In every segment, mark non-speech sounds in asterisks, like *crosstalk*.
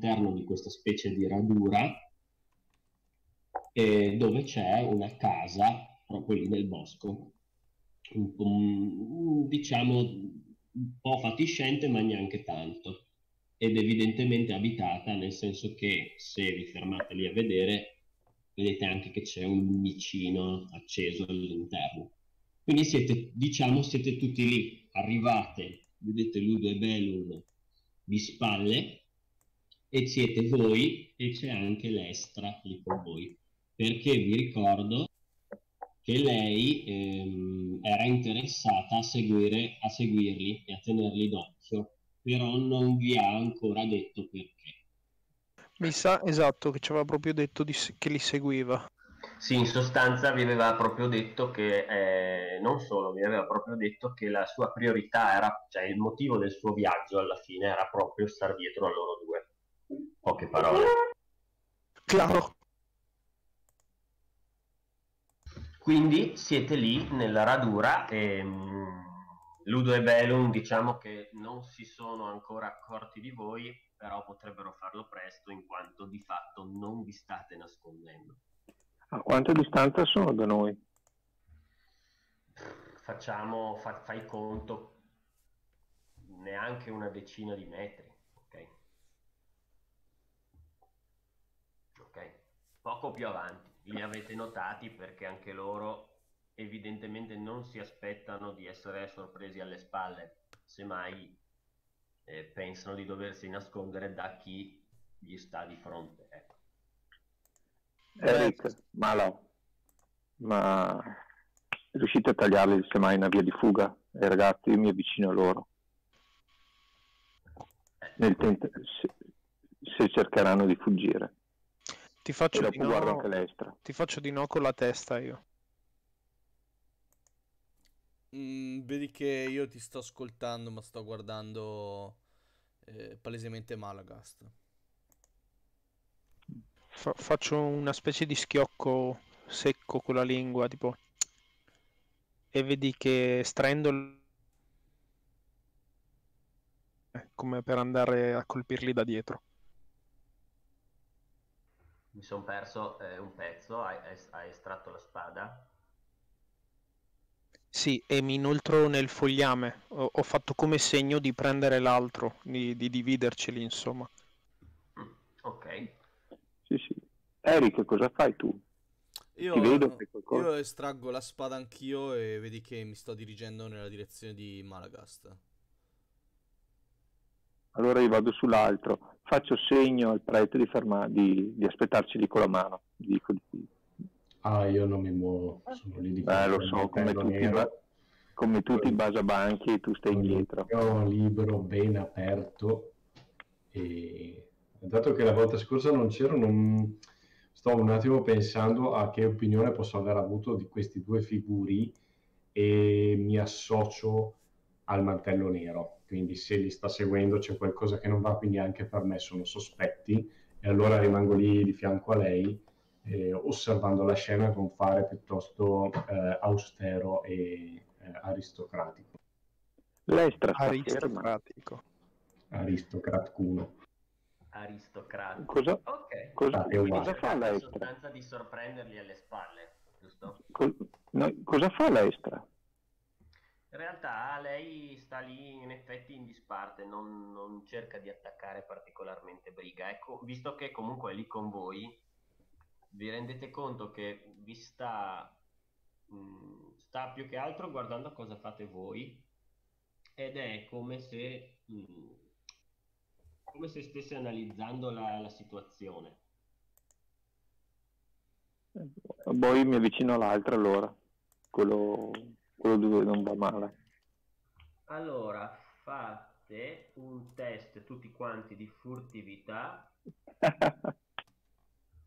all'interno di questa specie di radura eh, dove c'è una casa proprio lì nel bosco, un po', diciamo un po' fatiscente ma neanche tanto. Ed evidentemente abitata nel senso che se vi fermate lì a vedere vedete anche che c'è un lumicino acceso all'interno. Quindi siete diciamo siete tutti lì arrivate vedete Ludo e Belun di spalle e siete voi e c'è anche l'Estra lì con voi perché vi ricordo che lei ehm, era interessata a, seguire, a seguirli e a tenerli d'occhio, però non vi ha ancora detto perché. Mi sa esatto che ci aveva proprio detto di, che li seguiva. Sì, in sostanza vi aveva proprio detto che, eh, non solo, vi aveva proprio detto che la sua priorità era, cioè il motivo del suo viaggio alla fine era proprio star dietro a loro. Poche parole. Claro. Quindi siete lì nella radura e um, Ludo e Belum diciamo che non si sono ancora accorti di voi, però potrebbero farlo presto in quanto di fatto non vi state nascondendo. A quanta distanza sono da noi? Facciamo, fa, fai conto, neanche una decina di metri, ok? Ok, poco più avanti li avete notati perché anche loro evidentemente non si aspettano di essere sorpresi alle spalle, semmai eh, pensano di doversi nascondere da chi gli sta di fronte. Ecco. Eric, ma no, ma riuscite a tagliarli semmai una via di fuga? E ragazzi, io mi avvicino a loro. Eh. Nel tent- se, se cercheranno di fuggire. Ti faccio, di no... Ti faccio di no con la testa io. Mm, vedi che io ti sto ascoltando, ma sto guardando eh, palesemente Malagast. Fa- faccio una specie di schiocco secco con la lingua, tipo. E vedi che straendo. come per andare a colpirli da dietro mi sono perso eh, un pezzo, hai, hai, estratto la spada? Sì, e mi inoltro nel fogliame. Ho, ho fatto come segno di prendere l'altro, di, di dividerceli, insomma. Mm, ok. Sì, sì. Eric, cosa fai tu? Io, io estraggo la spada anch'io e vedi che mi sto dirigendo nella direzione di Malagast. Allora io vado sull'altro faccio segno al prete di, ferma, di, di aspettarci lì con la mano. Dico di... Ah, io non mi muovo, sono lì di Eh, lo so, come tutti, ba- come tutti i basabanchi, tu stai indietro. Io libero, ben aperto. E dato che la volta scorsa non c'ero, non... sto un attimo pensando a che opinione posso aver avuto di questi due figuri e mi associo al mantello nero quindi se li sta seguendo c'è qualcosa che non va, quindi anche per me sono sospetti e allora rimango lì di fianco a lei eh, osservando la scena con fare piuttosto eh, austero e eh, aristocratico. Lei aristocratico. Aristocratcuno. Aristocratico. Cosa, okay. cosa, ah, cosa fa l'estra? La sostanza di sorprenderli alle spalle, giusto? Co- no, cosa fa l'estra? In realtà lei sta lì in effetti in disparte, non, non cerca di attaccare particolarmente Briga. Ecco, visto che comunque è lì con voi, vi rendete conto che vi sta, mh, mm, sta più che altro guardando cosa fate voi ed è come se, mh, mm, come se stesse analizzando la, la situazione. Poi mi avvicino all'altra allora, quello quello dove non va male. Allora, fate un test tutti quanti di furtività *laughs*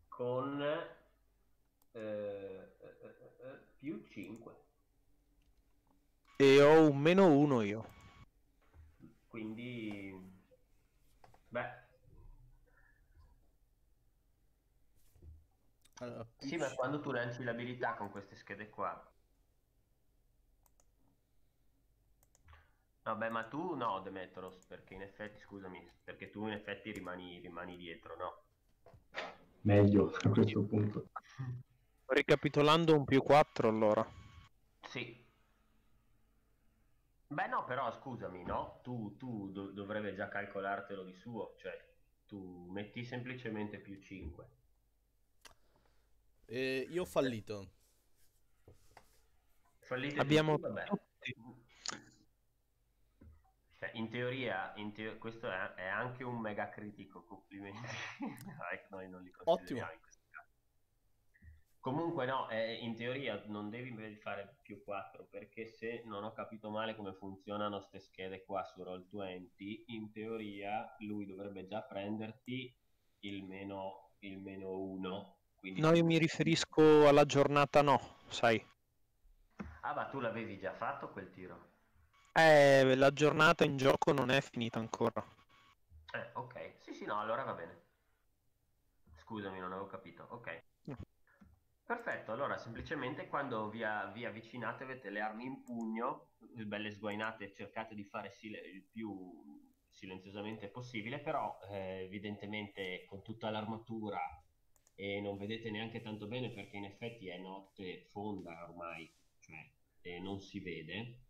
con eh, eh, eh, più 5. E ho un meno 1 io. Quindi, beh, allora, sì, ma quando tu lanci l'abilità con queste schede qua, Vabbè, ma tu no, Demetros, perché in effetti, scusami, perché tu in effetti rimani, rimani dietro, no? Meglio a questo punto. Ricapitolando un più 4 allora. Sì. Beh no, però scusami, no? Tu, tu dov- dovrebbe già calcolartelo di suo, cioè tu metti semplicemente più 5. Eh, io ho fallito. Fallite Abbiamo tutti, vabbè. tutti. Cioè, in teoria, in teo- questo è, è anche un mega critico, complimenti. *laughs* Noi non li consideriamo caso. Comunque no, eh, in teoria non devi fare più 4 perché se non ho capito male come funzionano queste schede qua su Roll20, in teoria lui dovrebbe già prenderti il meno, il meno 1. Quindi No, io mi riferisco alla giornata no, sai. Ah, ma tu l'avevi già fatto quel tiro? Eh, la giornata in gioco non è finita ancora. Eh, ok. Sì, sì, no, allora va bene. Scusami, non avevo capito. Ok. No. Perfetto, allora semplicemente quando vi, vi avvicinate avete le armi in pugno, belle sguainate, cercate di fare sile- il più silenziosamente possibile, però eh, evidentemente con tutta l'armatura e non vedete neanche tanto bene perché in effetti è notte fonda ormai, cioè e non si vede.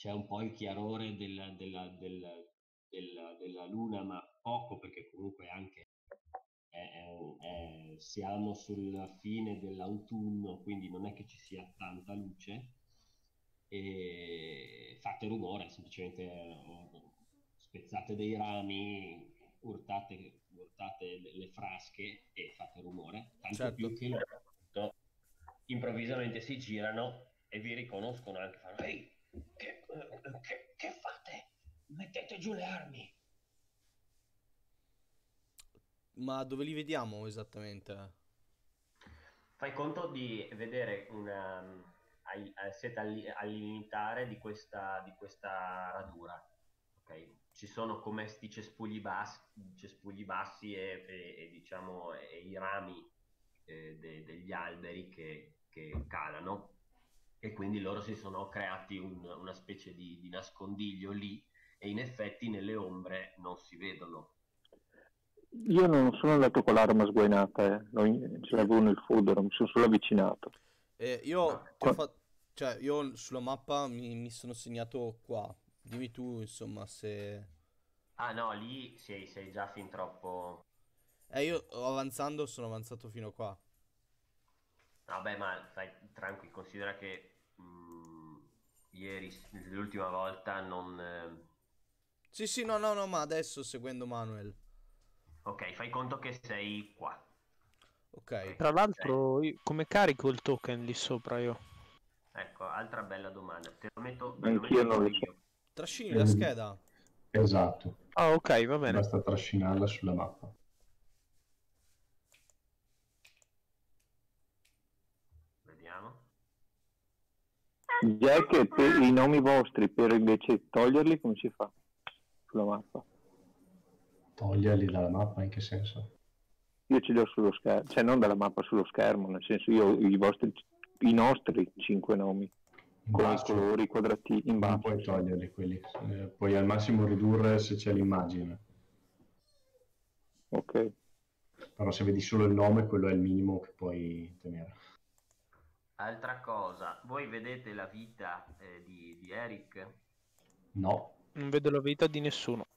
C'è un po' il chiarore della, della- della- della- della luna, ma poco perché comunque anche è- è- è- siamo sulla fine dell'autunno, quindi non è che ci sia tanta luce. E fate rumore, semplicemente spezzate dei rami, urtate, urtate le, frasche e fate rumore. Tanto Certo. più che improvvisamente si girano e vi riconoscono anche, fanno ehi, che, che- che fate? Mettete giù le armi! Ma dove li vediamo esattamente? Fai conto di vedere una, eh, siete al, limitare di questa, di questa radura, ok? Ci sono come sti cespugli bassi, cespugli bassi e, e- e, diciamo e i rami eh, de- degli alberi che, che calano e quindi loro si sono creati un- una specie di, di nascondiglio lì e in effetti nelle ombre non si vedono. Io non sono andato con l'arma sguainata, eh. Non- ce l'avevo nel fodero, mi sono solo avvicinato. Eh, io, Ah, ti ho qua- fa- cioè, io sulla mappa mi, mi sono segnato qua. Dimmi tu, insomma, se... Ah no, lì sei, sei già fin troppo... Eh, io avanzando sono avanzato fino qua. Vabbè, ma fai tranquillo, considera che ieri, l'ultima volta, non... eh, Sì, sì, no, no, no, ma adesso seguendo Manuel. Ok, fai conto che sei qua. Ok. Tra l'altro, io- come carico il token lì sopra io? Ecco, altra bella domanda. Te lo metto, ve lo Anch'io metto non lo io. Trascini la scheda. Esatto, Ah, ok, va bene. basta trascinarla sulla mappa. Vediamo. Jack, i nomi vostri per invece toglierli, come si fa? Sulla mappa. Toglierli dalla mappa, in che senso? Io ce li ho sullo schermo, cioè non dalla mappa sullo schermo, nel senso io ho i vostri, i nostri cinque nomi, In con i basso, colori, i quadrati in non basso. puoi toglierli quelli. Eh, puoi al massimo ridurre se c'è l'immagine. Ok. Però se vedi solo il nome, quello è il minimo che puoi tenere. Altra cosa, voi vedete la vita eh, di, di Eric? No, Non vedo la vita di nessuno.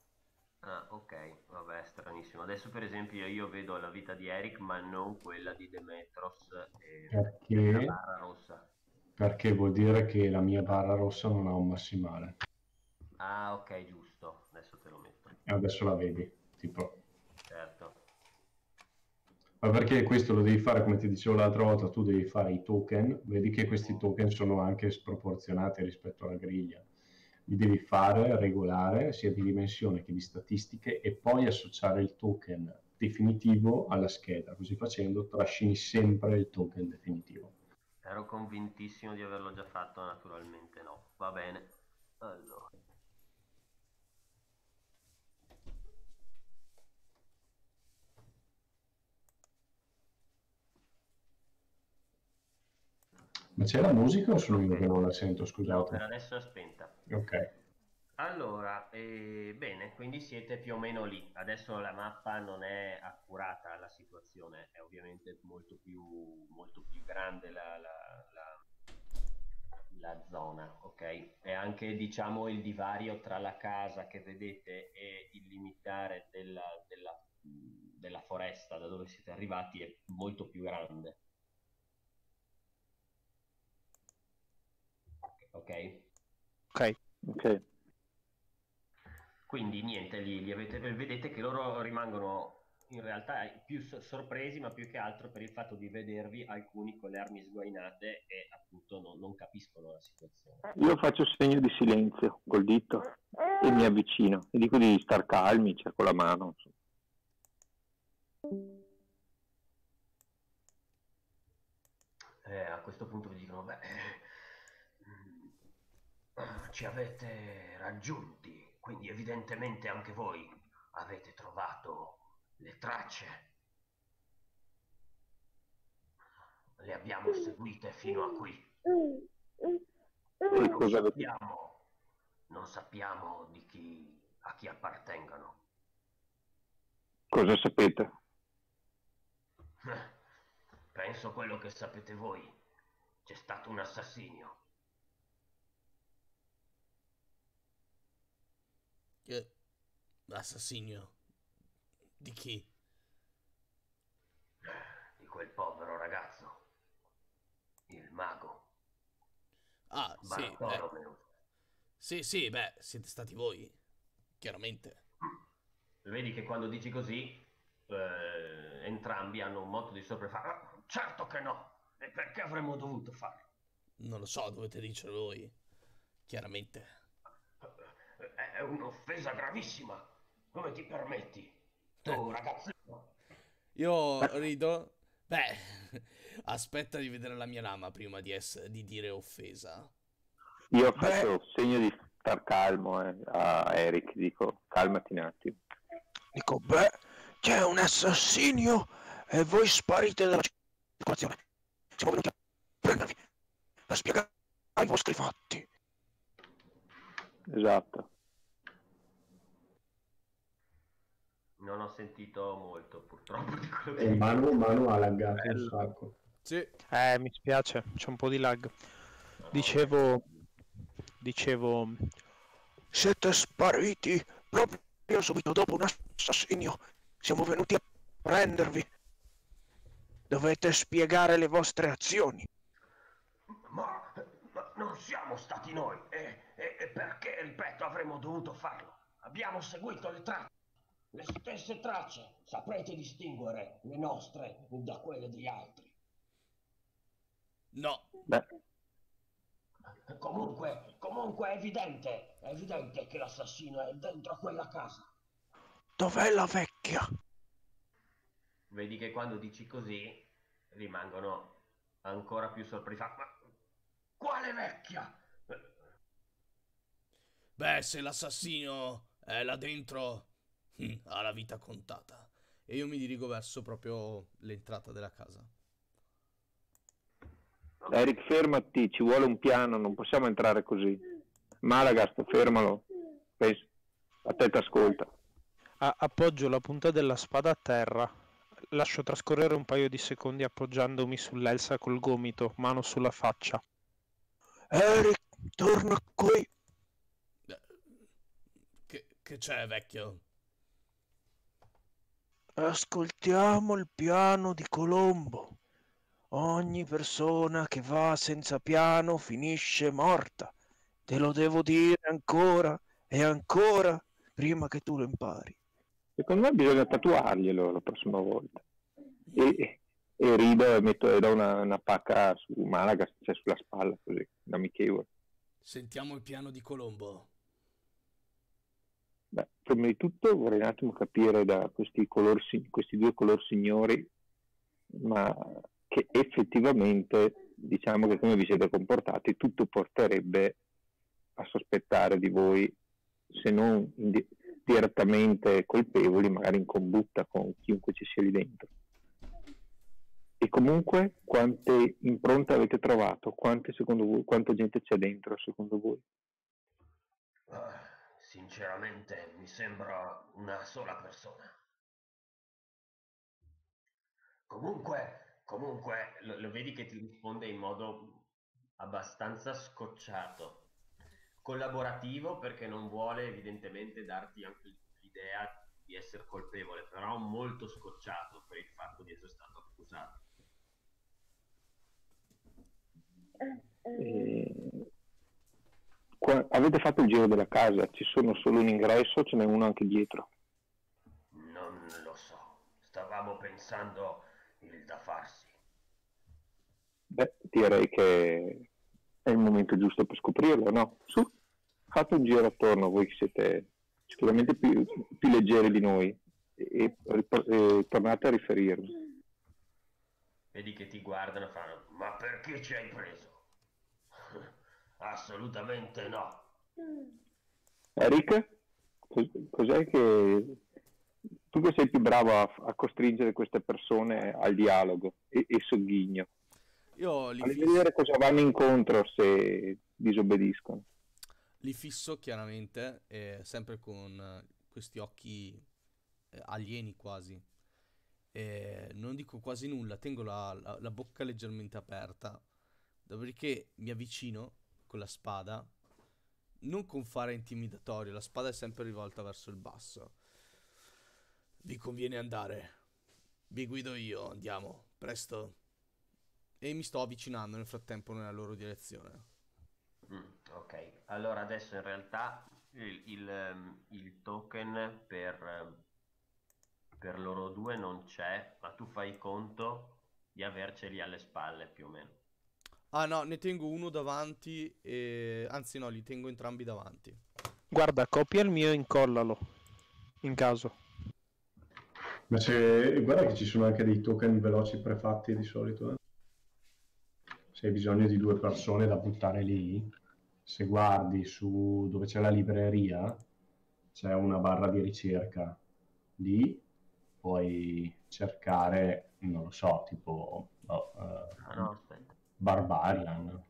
Ah, ok, vabbè, stranissimo. Adesso per esempio io vedo la vita di Eric, ma non quella di Demetros e la perché, barra rossa. perché vuol dire che la mia barra rossa non ha un massimale. Ah, ok, giusto. Adesso te lo metto. E adesso la vedi, tipo. Ma perché questo lo devi fare, come ti dicevo l'altra volta, tu devi fare i token, vedi che questi token sono anche sproporzionati rispetto alla griglia. Li devi fare regolare sia di dimensione che di statistiche e poi associare il token definitivo alla scheda. Così facendo trascini sempre il token definitivo. Ero convintissimo di averlo già fatto, naturalmente no. Va bene. Allora. C'è la musica o sono io che non la sento? No, per Scusate. adesso è spenta. Ok. Allora, eh, bene, quindi siete più o meno lì. Adesso la mappa non è accurata, la situazione è ovviamente molto più, molto più grande la, la, la, la zona, ok? E anche, diciamo, il divario tra la casa che vedete e il limitare della, della, della foresta da dove siete arrivati è molto più grande. Ok? Ok. Ok. Quindi niente, li, li avete, vedete che loro rimangono in realtà più so- sorpresi, ma più che altro per il fatto di vedervi alcuni con le armi sguainate e appunto non, non capiscono la situazione. Io faccio segno di silenzio col dito e mi avvicino e dico di star calmi, cerco la mano. Eh, a questo punto vi dicono, beh, ci avete raggiunti, quindi evidentemente anche voi avete trovato le tracce. Le abbiamo seguite fino a qui. E Non cosa avete sappiamo, non sappiamo di chi, a chi appartengano. Cosa sapete? *laughs* Penso quello che sapete voi. C'è stato un assassinio. Che... Assassinio. Di chi? di quel povero ragazzo, il mago Ah, sì, beh. Sì, sì, beh, siete stati voi. Chiaramente. Vedi che quando dici così, eh, entrambi hanno un moto di sopraffare. "Ah, certo che no! E perché avremmo dovuto farlo? Non lo so, dovete dircelo voi. Chiaramente. È un'offesa gravissima. Come ti permetti? Tu, ragazzino. Io rido. Beh, *laughs* aspetta di vedere la mia lama prima di, ess- di dire offesa. Io faccio segno di star calmo eh, a Eric, dico calmati un attimo. Dico, beh, c'è un assassinio e voi sparite dalla circolazione. Siamo venuti a prendervi, a spiegare i vostri fatti. Esatto. Non ho sentito molto, purtroppo, *laughs* di quello E che Manu, Manu ha laggato un sacco. Sì. Eh, mi spiace, c'è un po' di lag. Dicevo, dicevo, siete spariti proprio subito dopo un assassinio. Siamo venuti a prendervi. Dovete spiegare le vostre azioni. Ma, ma non siamo stati noi. E, e- e perché, ripeto, avremmo dovuto farlo? Abbiamo seguito le tracce. Le stesse tracce. Saprete distinguere le nostre da quelle degli altri. No. Beh, Comunque, comunque è evidente, è evidente che l'assassino è dentro quella casa. Dov'è la vecchia? Vedi che quando dici così rimangono ancora più sorpresi. Ma quale vecchia? Beh, se l'assassino è là dentro, ha la vita contata. E io mi dirigo verso proprio l'entrata della casa. Eric, fermati, ci vuole un piano, non possiamo entrare così. Malagast, fermalo. A te t'ascolta. A- appoggio la punta della spada a terra. Lascio trascorrere un paio di secondi appoggiandomi sull'elsa col gomito, mano sulla faccia. Eric, torna qui. Eh, Che, che c'è, vecchio? Ascoltiamo il piano di Colombo. Ogni persona che va senza piano finisce morta. Te lo devo dire ancora e ancora prima che tu lo impari. Secondo me bisogna tatuarglielo la prossima volta. E, e rido e metto e do una, una pacca su Malagast, cioè sulla spalla, così, da amichevole. Sentiamo il piano di Colombo. Beh, prima di tutto vorrei un attimo capire da questi, color, questi due color signori, ma che effettivamente, diciamo che come vi siete comportati, tutto porterebbe a sospettare di voi, se non indi- direttamente colpevoli, magari in combutta con chiunque ci sia lì dentro. E comunque, quante impronte avete trovato? Quante secondo voi, quanta gente c'è dentro secondo voi? Sinceramente mi sembra una sola persona. Comunque, comunque, lo, lo vedi che ti risponde in modo abbastanza scocciato. Collaborativo perché non vuole evidentemente darti anche l'idea di essere colpevole, però molto scocciato per il fatto di essere stato accusato. Eh, qua- avete fatto il giro della casa, ci sono solo un ingresso, ce n'è uno anche dietro. Non lo so, stavamo pensando il da farsi. Beh, direi che è il momento giusto per scoprirlo, no? Su, fate un giro attorno, voi che siete sicuramente più, più leggeri di noi e, e- e tornate a riferirmi. Vedi che ti guardano e fanno, ma perché ci hai preso? Assolutamente no. Eric, cos- cos'è che tu che sei più bravo a, a costringere queste persone al dialogo e, e sogghigno? Io li, fisso, vedere cosa vanno incontro se disobbediscono. li fisso chiaramente, eh, sempre con eh, questi occhi eh, alieni quasi. E non dico quasi nulla, tengo la, la- la bocca leggermente aperta. Dopodiché mi avvicino con la spada, non con fare intimidatorio, la spada è sempre rivolta verso il basso. Vi conviene andare. Vi guido io, andiamo, presto. E mi sto avvicinando nel frattempo nella loro direzione. Mm, ok, allora adesso in realtà il, il, ehm, il token per, ehm, per loro due non c'è, ma tu fai conto di averceli alle spalle più o meno. Ah no, ne tengo uno davanti e... Anzi no, li tengo entrambi davanti. Guarda, copia il mio e incollalo. In caso. Ma se, guarda che ci sono anche dei token veloci prefatti di solito. eh. Se hai bisogno di due persone da buttare lì, se guardi su dove c'è la libreria, c'è una barra di ricerca. Lì puoi cercare, non lo so, tipo no, eh, Ah no, aspetta, Barbarian,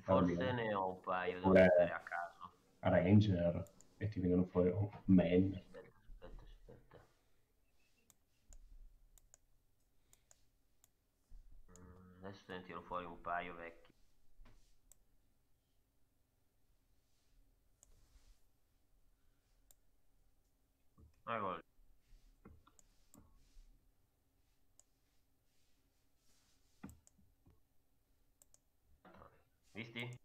forse ne ho un paio Oppure- mettere a caso. Ranger, e ti vengono fuori oh, Man. Aspetta, aspetta, aspetta. Mm, Adesso ne tiro fuori un paio vecchi. Eccolo Visti?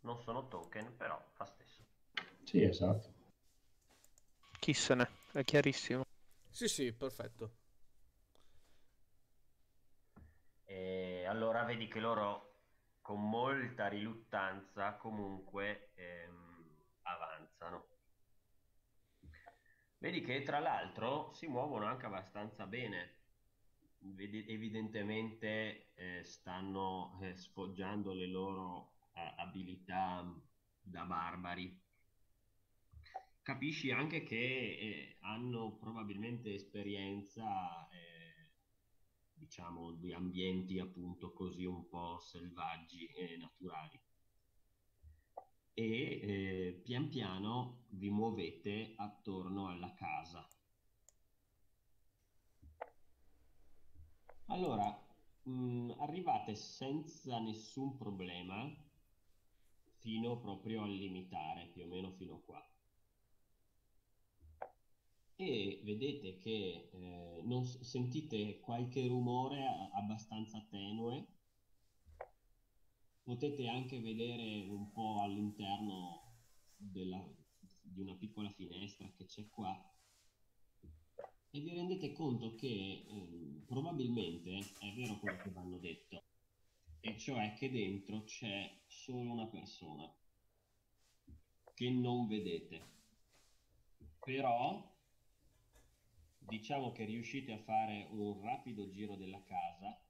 Non sono token, però fa stesso. Sì, esatto. Chi se ne? È chiarissimo. Sì, sì, perfetto. E allora vedi che loro con molta riluttanza comunque ehm, avanzano. Vedi che tra l'altro si muovono anche abbastanza bene. Evidentemente eh, stanno eh, sfoggiando le loro eh, abilità da barbari. Capisci anche che eh, hanno probabilmente esperienza, eh, diciamo, di ambienti appunto così un po' selvaggi e naturali. E eh, pian piano vi muovete attorno alla casa. Allora, mh, arrivate senza nessun problema fino proprio al limitare, più o meno fino qua. E vedete che eh, non sentite qualche rumore abbastanza tenue. Potete anche vedere un po' all'interno della- di una piccola finestra che c'è qua e vi rendete conto che ehm, probabilmente è vero quello che vi hanno detto, e cioè che dentro c'è solo una persona che non vedete. Però diciamo che riuscite a fare un rapido giro della casa,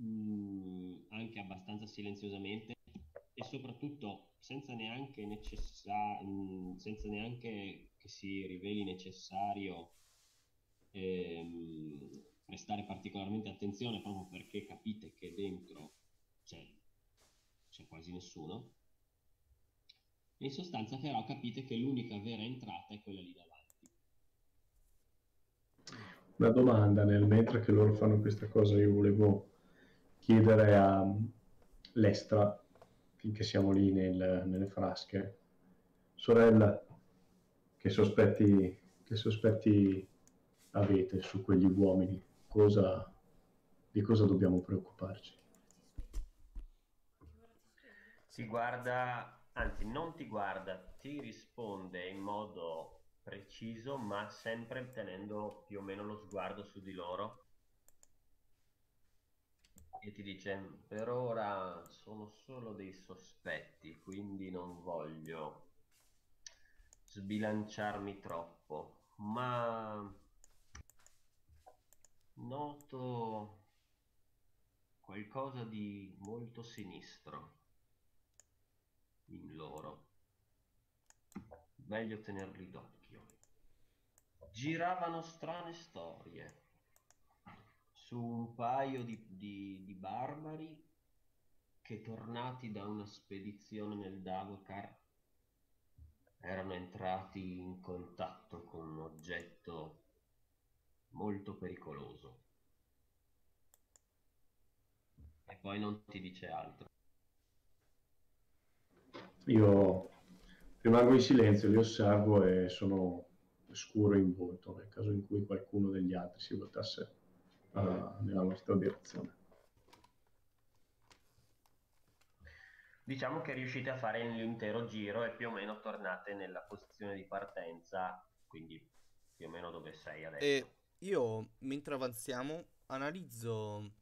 mm, anche abbastanza silenziosamente e soprattutto senza neanche, necessa- mm, senza neanche che si riveli necessario ehm, prestare particolarmente attenzione proprio perché capite che dentro c'è, c'è quasi nessuno. In sostanza però capite che l'unica vera entrata è quella lì davanti. Una domanda, nel mentre che loro fanno questa cosa, io volevo chiedere a Lestra, finché siamo lì nel, nelle frasche, sorella, che sospetti, che sospetti avete su quegli uomini? Cosa, di cosa dobbiamo preoccuparci? Si guarda, anzi non ti guarda, ti risponde in modo preciso, ma sempre tenendo più o meno lo sguardo su di loro. E ti dice, per ora sono solo dei sospetti, quindi non voglio sbilanciarmi troppo, ma noto qualcosa di molto sinistro in loro. Meglio tenerli d'occhio. Giravano strane storie su un paio di, di, di barbari che tornati da una spedizione nel Davokar erano entrati in contatto con un oggetto molto pericoloso. E poi non ti dice altro. Io rimango in silenzio, li osservo e sono scuro in volto nel caso in cui qualcuno degli altri si voltasse uh, nella nostra direzione. Diciamo che riuscite a fare l'intero giro e più o meno tornate nella posizione di partenza, quindi più o meno dove sei adesso. E io, mentre avanziamo, analizzo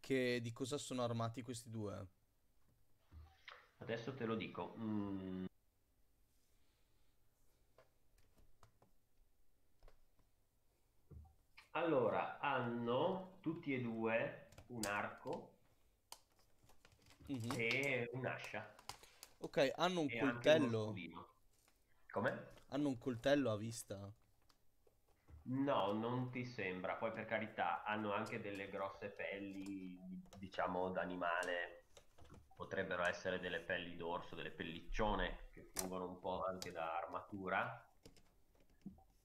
che di cosa sono armati questi due. Adesso te lo dico. Mm. Allora, hanno tutti e due un arco Mhm. e un'ascia. Ok, hanno un E coltello. Come? Hanno un coltello a vista. No, non ti sembra. Poi per carità, hanno anche delle grosse pelli, diciamo, d'animale. Potrebbero essere delle pelli d'orso, delle pelliccione che fungono un po' anche da armatura.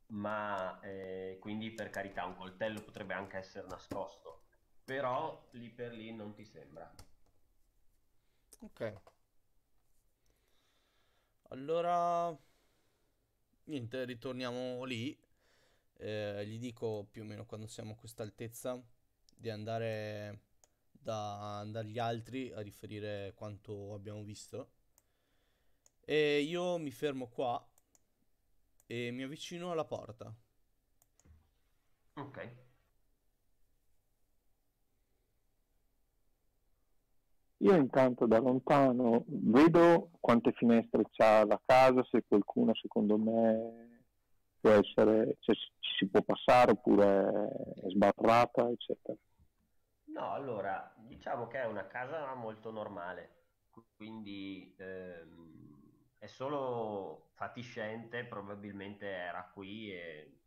Ma eh, quindi per carità, un coltello potrebbe anche essere nascosto. Però lì per lì non ti sembra. Ok. Allora, niente, ritorniamo lì. Eh, gli dico più o meno quando siamo a questa altezza di andare da, dagli altri a riferire quanto abbiamo visto. E io mi fermo qua e mi avvicino alla porta. Ok. Io intanto da lontano vedo quante finestre c'ha la casa, se qualcuno secondo me può essere, cioè, ci si può passare oppure è sbarrata, eccetera. No, allora, diciamo che è una casa molto normale, quindi ehm, è solo fatiscente, probabilmente era qui e-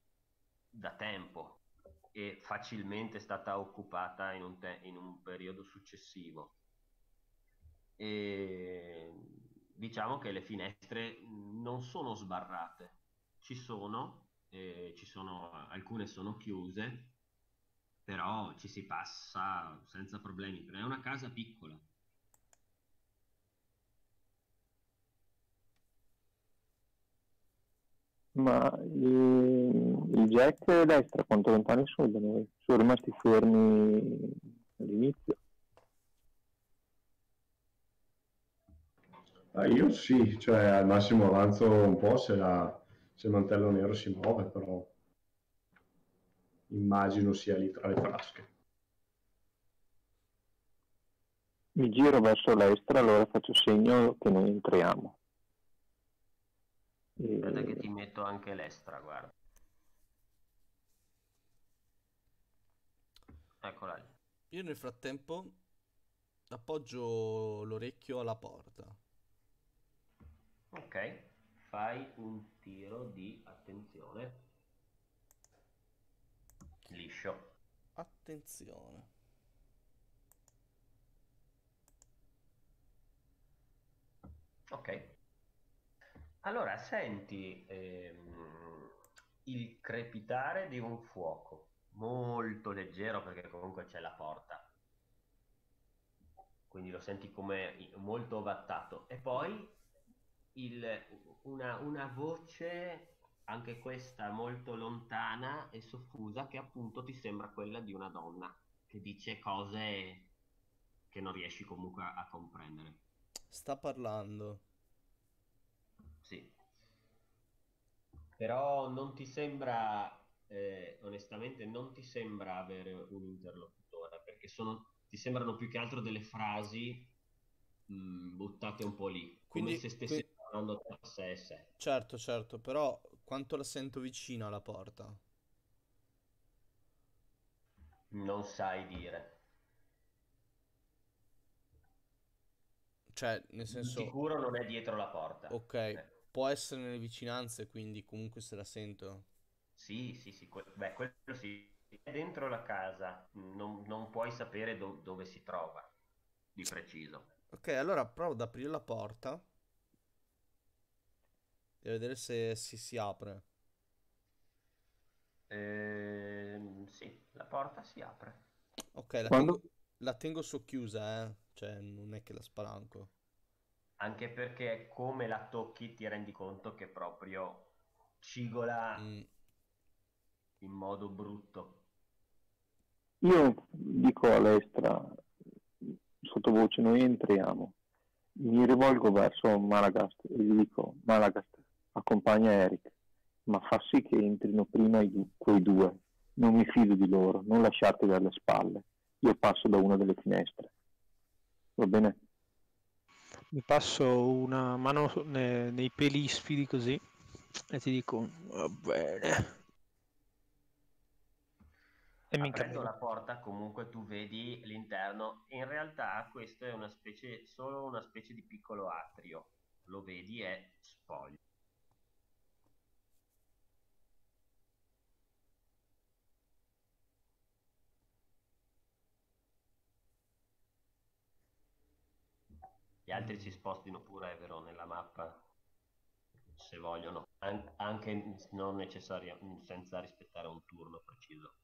da tempo e facilmente è stata occupata in un, te- in un periodo successivo. E diciamo che le finestre non sono sbarrate, ci sono, eh, ci sono, alcune sono chiuse, però ci si passa senza problemi, è una casa piccola. Ma il, il Jack l'Estra quanto lontani sono? Sono rimasti fermi all'inizio. Ah, io sì, cioè al massimo avanzo un po' se, la- se il mantello nero si muove, però immagino sia lì tra le frasche. Mi giro verso l'Estra, allora faccio segno che noi entriamo. E- Aspetta che ti metto anche l'estra, guarda. Eccola lì. Io nel frattempo appoggio l'orecchio alla porta. Ok, fai un tiro di attenzione. Liscio. Attenzione. Ok. Allora, senti ehm, il crepitare di un fuoco, molto leggero perché comunque c'è la porta. Quindi lo senti come molto ovattato. E poi il- una, una voce, anche questa molto lontana e soffusa, che appunto ti sembra quella di una donna, che dice cose che non riesci comunque a, a comprendere. Sta parlando. Sì. Però non ti sembra, eh, onestamente, non ti sembra avere un interlocutore, perché sono, ti sembrano più che altro delle frasi mh, buttate un po' lì, come Quindi, se stessi tra sé e sé. certo, certo, però quanto la sento vicina alla porta? Non sai dire. Cioè, nel Di senso, sicuro non è dietro la porta. ok, Eh, può essere nelle vicinanze, quindi comunque se la sento. sì, sì, sì, que- beh, quello sì. È dentro la casa, non, non puoi sapere do- dove si trova, di preciso. Ok, allora provo ad aprire la porta e vedere se si, si apre. Ehm, sì, la porta si apre. Ok, la Quando- tengo, la tengo socchiusa, eh. Cioè, non è che la spalanco. Anche perché come la tocchi ti rendi conto che proprio cigola Mm, in modo brutto. Io dico all'estra, sottovoce, noi entriamo. Mi rivolgo verso Malagast e gli dico, Malagast, accompagna Eric, ma fa sì che entrino prima i quei due. Non mi fido di loro, non lasciarti dalle spalle. Io passo da una delle finestre. Va bene? Mi passo una mano ne- nei peli ispidi così e ti dico, va bene. E mi Aprendo la porta comunque tu vedi l'interno. In realtà questo è una specie, solo una specie di piccolo atrio. Lo vedi è spoglio. Gli altri si spostino pure, è vero, nella mappa se vogliono, An- anche non necessaria, senza rispettare un turno preciso.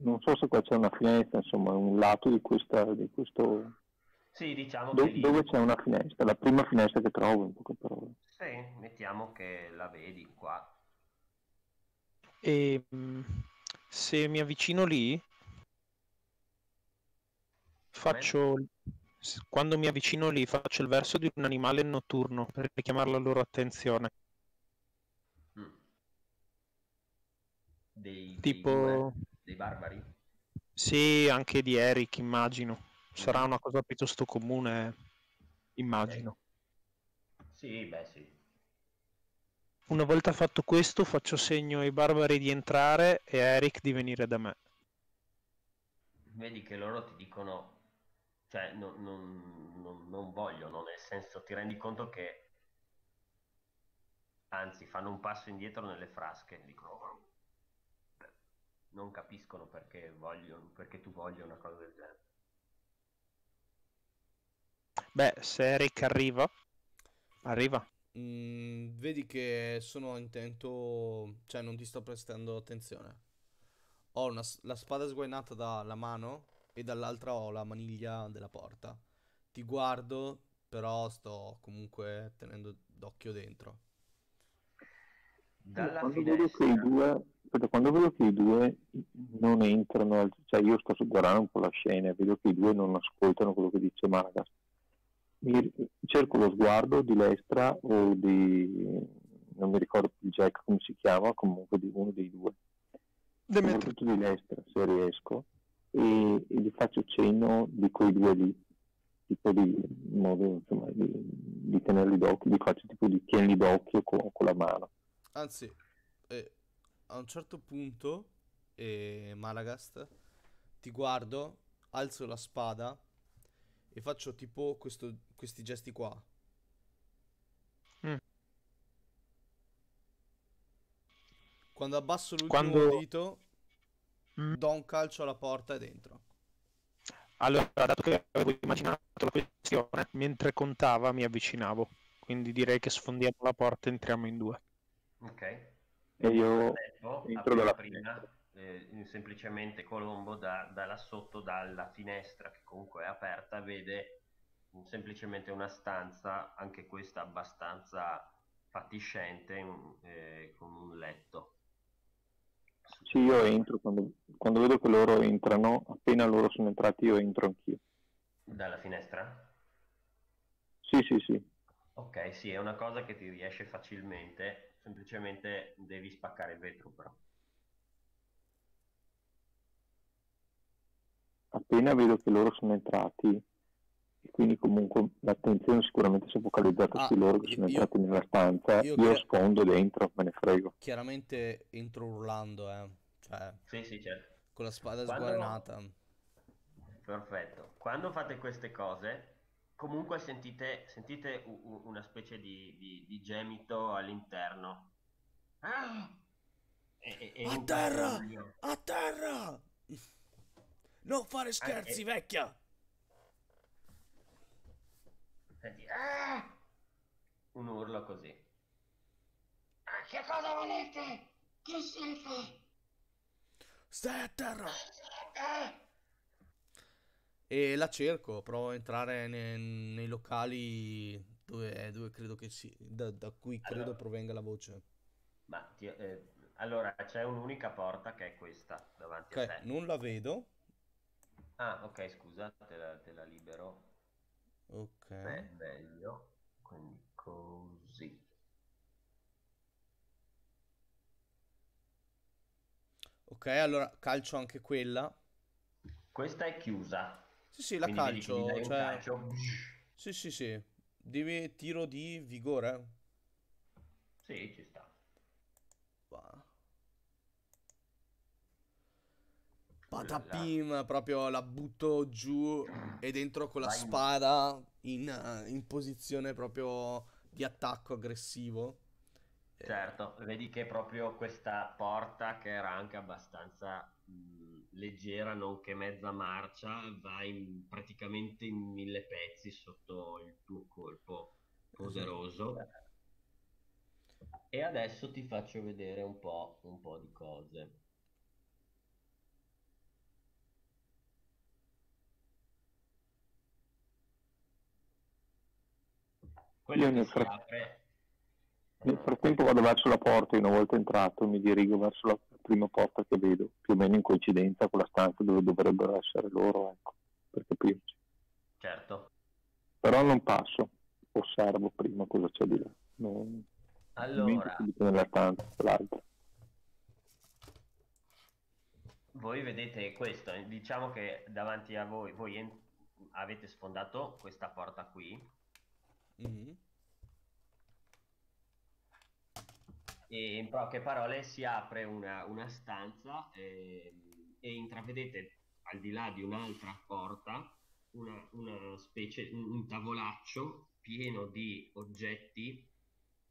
Non so se qua c'è una finestra, insomma, un lato di, questa, di questo... Sì, diciamo Do- che lì, dove c'è una finestra? La prima finestra che trovo, in poche parole. sì, mettiamo che la vedi qua. E mm, se mi avvicino lì, faccio, quando mi avvicino lì, faccio il verso di un animale notturno per richiamare la loro attenzione. Mm. Dei, dei Tipo, due, dei barbari. sì, anche di Eric, immagino. Sarà una cosa piuttosto comune, immagino. Sì, beh sì. Una volta fatto questo, faccio segno ai barbari di entrare e a Eric di venire da me. Vedi che loro ti dicono, cioè non, non- non- non vogliono, nel senso ti rendi conto che anzi fanno un passo indietro nelle frasche, dicono "Oh, non capiscono perché vogliono, perché tu voglia una cosa del genere. Beh, se Eric arriva, arriva. Mm, vedi che sono intento, cioè non ti sto prestando attenzione. Ho una la spada sguainata dalla mano e dall'altra ho la maniglia della porta. Ti guardo, però sto comunque tenendo d'occhio dentro. Dalla quando vedo che i due, quando vedo che i due non entrano, cioè io sto guardando un po' la scena, vedo che i due non ascoltano quello che dice Malagas. Mi, cerco lo sguardo di Lestra o di, non mi ricordo più Jack come si chiama, comunque di uno dei due, Demetrio. soprattutto di Lestra se riesco, e, e gli faccio cenno di quei due lì, tipo di in modo insomma, di, di tenerli d'occhio, gli faccio tipo di tienili d'occhio con, con la mano. Anzi, eh, a un certo punto, eh, Malagast, ti guardo, alzo la spada e faccio tipo questo- questi gesti qua. Mm. Quando abbasso l'ultimo Quando- dito, Mm. do un calcio alla porta e dentro. Allora, dato che avevo immaginato la questione, mentre contava mi avvicinavo. Quindi direi che sfondiamo la porta e entriamo in due. Ok. E io entro dalla prima, eh, semplicemente Colombo da, da là sotto, dalla finestra che comunque è aperta, vede semplicemente una stanza, anche questa abbastanza fatiscente, eh, con un letto. Sì, io entro quando, quando vedo che loro entrano, appena loro sono entrati io entro anch'io. Dalla finestra? Sì, sì, sì. Ok, sì, è una cosa che ti riesce facilmente, semplicemente devi spaccare il vetro però. Appena vedo che loro sono entrati, quindi comunque l'attenzione sicuramente si è focalizzata Ah, su loro che io- sono io- entrati nella stanza, io io, sfondo dentro, me ne frego. Chiaramente entro urlando, eh. Cioè, Sì, sì, certo. con la spada Quando- sguainata. Perfetto. Quando fate queste cose, comunque sentite, sentite u- u- una specie di, di- di gemito all'interno. Ah! E, e- e A terra! A terra! Non fare scherzi, eh. vecchia! Senti, ah! Un urlo così. Ah, che cosa volete? Chi siete? Stai a terra! Eh! E la cerco, provo a entrare ne- nei locali dove, dove credo che si, da, da cui credo Allora. provenga la voce. Ma ti- eh, allora c'è un'unica porta che è questa davanti a Ok, te. non la vedo. Ah, ok, scusa, te la, te la libero. Ok. Beh, meglio. Quindi così. Ok, allora calcio anche quella. Questa è chiusa. Sì, sì, la Quindi vedi che gli calcio. dai un Cioè... calcio. Sì, sì, sì. Devi tiro di vigore. Sì, ci sta. Va. Patapim, proprio la butto giù e dentro con la spada in, eh, in posizione proprio di attacco aggressivo. Eh, Certo, vedi che proprio questa porta, che era anche abbastanza mh, leggera, nonché mezza marcia, va in- praticamente in mille pezzi sotto il tuo colpo poderoso. E adesso ti faccio vedere un po', un po' di cose. Quello nel fra- apre Nel frattempo vado verso la porta e una volta entrato mi dirigo verso la prima porta che vedo, più o meno in coincidenza con la stanza dove dovrebbero essere loro, ecco, per capirci. Certo. Però non passo, osservo prima cosa c'è di là. Non, Allora, nella stanza, l'altra. voi vedete questo, eh, diciamo che davanti a voi, voi avete sfondato questa porta qui mhm. e in poche parole si apre una, una stanza ehm, e intravedete al di là di un'altra porta una, una specie, un, un tavolaccio pieno di oggetti,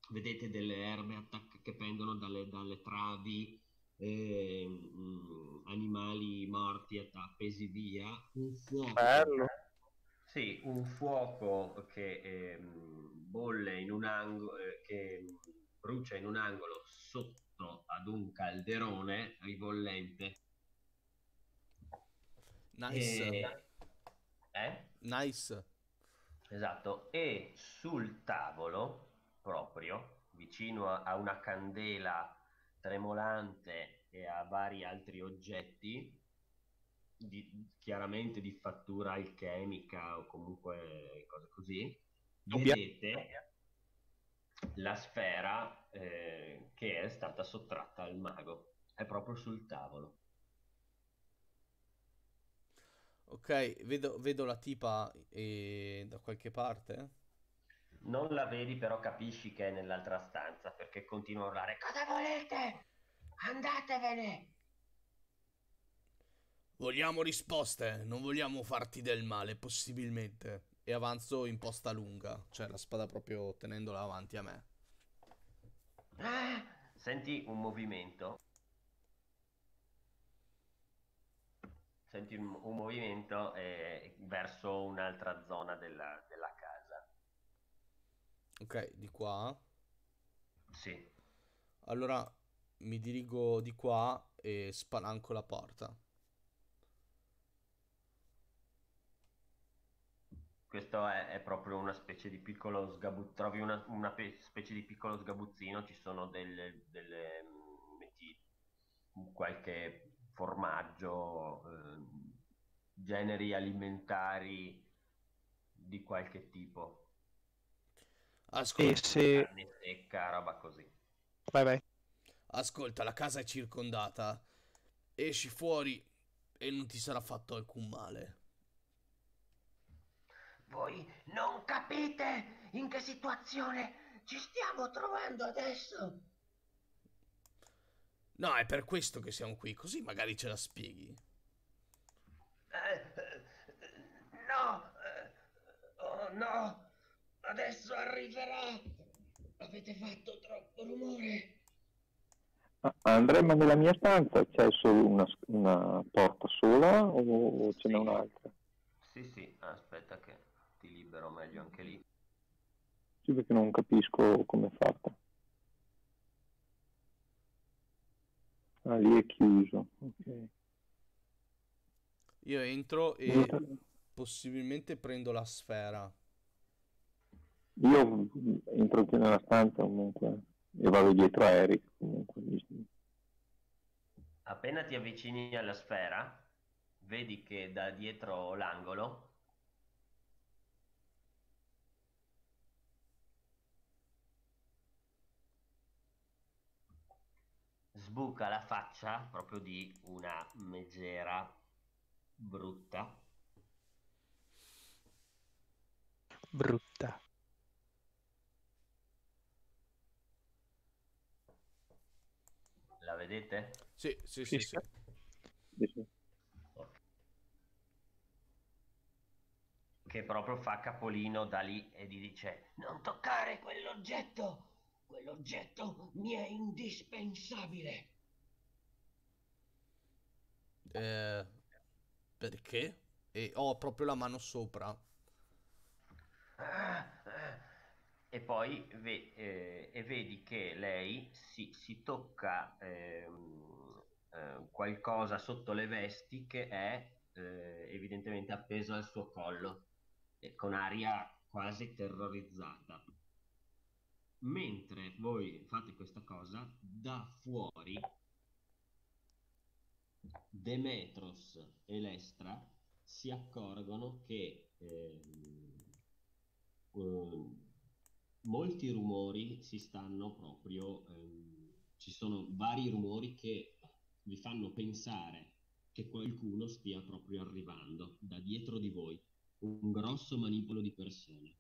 vedete delle erbe attac- che pendono dalle, dalle travi, ehm, mm, animali morti appesi via, un fuoco. Bello. Sì, un fuoco che ehm, bolle in un angolo, che brucia in un angolo sotto ad un calderone ribollente. Nice. E- eh? Nice. Esatto, e sul tavolo proprio, vicino a una candela tremolante e a vari altri oggetti, di- chiaramente di fattura alchemica o comunque cose così, vedete la sfera eh, che è stata sottratta al mago. È proprio sul tavolo. Ok, vedo, vedo la tipa eh, da qualche parte. Non la vedi, però capisci che è nell'altra stanza perché continua a urlare: Cosa volete? Andatevene! Vogliamo risposte, non vogliamo farti del male, possibilmente. E avanzo in posta lunga, cioè la spada proprio tenendola avanti a me. Ah! Senti un movimento. senti un, un movimento eh, verso un'altra zona della, della casa. Ok, di qua. Sì. Allora mi dirigo di qua e spalanco la porta. Questo è, è proprio una specie di piccolo sgabuzzino. Trovi una, una pe- specie di piccolo sgabuzzino, ci sono delle, delle mm, metti qualche formaggio, ehm, generi alimentari di qualche tipo. Ascolta, E se... Carne secca, roba così. Vai, vai. ascolta, la casa è circondata. Esci fuori e non ti sarà fatto alcun male. Voi non capite in che situazione ci stiamo trovando adesso? No, è per questo che siamo qui, così magari ce la spieghi. Eh, no, eh, oh no, adesso arriverà. Avete fatto troppo rumore. Andrea, ma nella mia stanza c'è solo una, una porta sola o ce n'è Sì. un'altra? Sì, sì, aspetta che meglio anche lì. Sì, perché non capisco come è fatta. Ah, lì è chiuso. ok. Io entro e possibilmente prendo la sfera. Io entro qui nella stanza comunque e vado dietro a Eric comunque. Appena ti avvicini alla sfera, vedi che da dietro l'angolo sbuca la faccia proprio di una megera brutta Brutta. la vedete? Sì, sì, Sì, sì, sì. sì. che proprio fa capolino da lì e gli dice non toccare quell'oggetto quell'oggetto mi è indispensabile Eh, perché? E ho proprio la mano sopra. Ah, e poi ve- eh, e vedi che lei si, si tocca ehm, eh, qualcosa sotto le vesti che è eh, evidentemente appeso al suo collo e con aria quasi terrorizzata. Mentre voi fate questa cosa, da fuori Demetros e Lestra si accorgono che ehm, eh, molti rumori si stanno proprio, ehm, ci sono vari rumori che vi fanno pensare che qualcuno stia proprio arrivando da dietro di voi, un grosso manipolo di persone.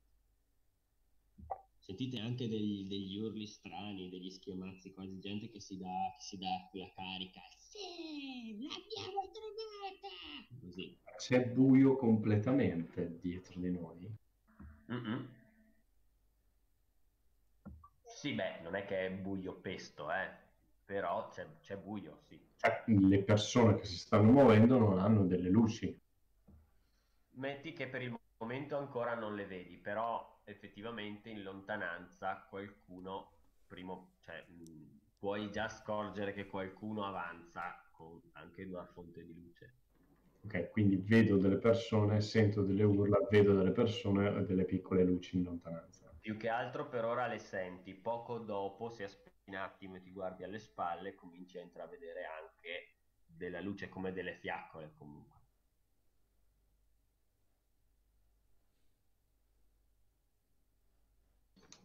Sentite anche degli, degli urli strani, degli schiamazzi, quasi gente che si dà, che si dà la carica. Sì, l'abbiamo trovata! Così. C'è buio completamente dietro di noi. Mm-mm. Sì, beh, non è che è buio pesto, eh, però c'è, c'è buio, sì. Cioè, le persone che si stanno muovendo non hanno delle luci. Metti che per il momento ancora non le vedi, però effettivamente in lontananza qualcuno, primo, cioè, mh, puoi già scorgere che qualcuno avanza con anche una fonte di luce. Ok, quindi vedo delle persone, sento delle urla, vedo delle persone e delle piccole luci in lontananza. Più che altro per ora le senti, poco dopo, se aspetti un attimo e ti guardi alle spalle, cominci a intravedere anche della luce come delle fiaccole comunque.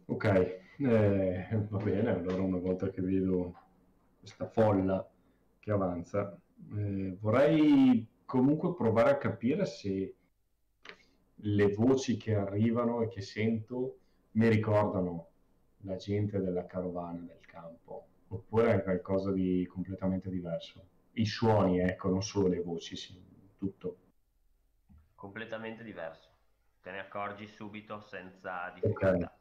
Ok, eh, va bene, allora una volta che vedo questa folla che avanza, eh, vorrei comunque provare a capire se le voci che arrivano e che sento mi ricordano la gente della carovana del campo, oppure è qualcosa di completamente diverso. I suoni, ecco, non solo le voci, sì, tutto. Completamente diverso. Te ne accorgi subito senza difficoltà.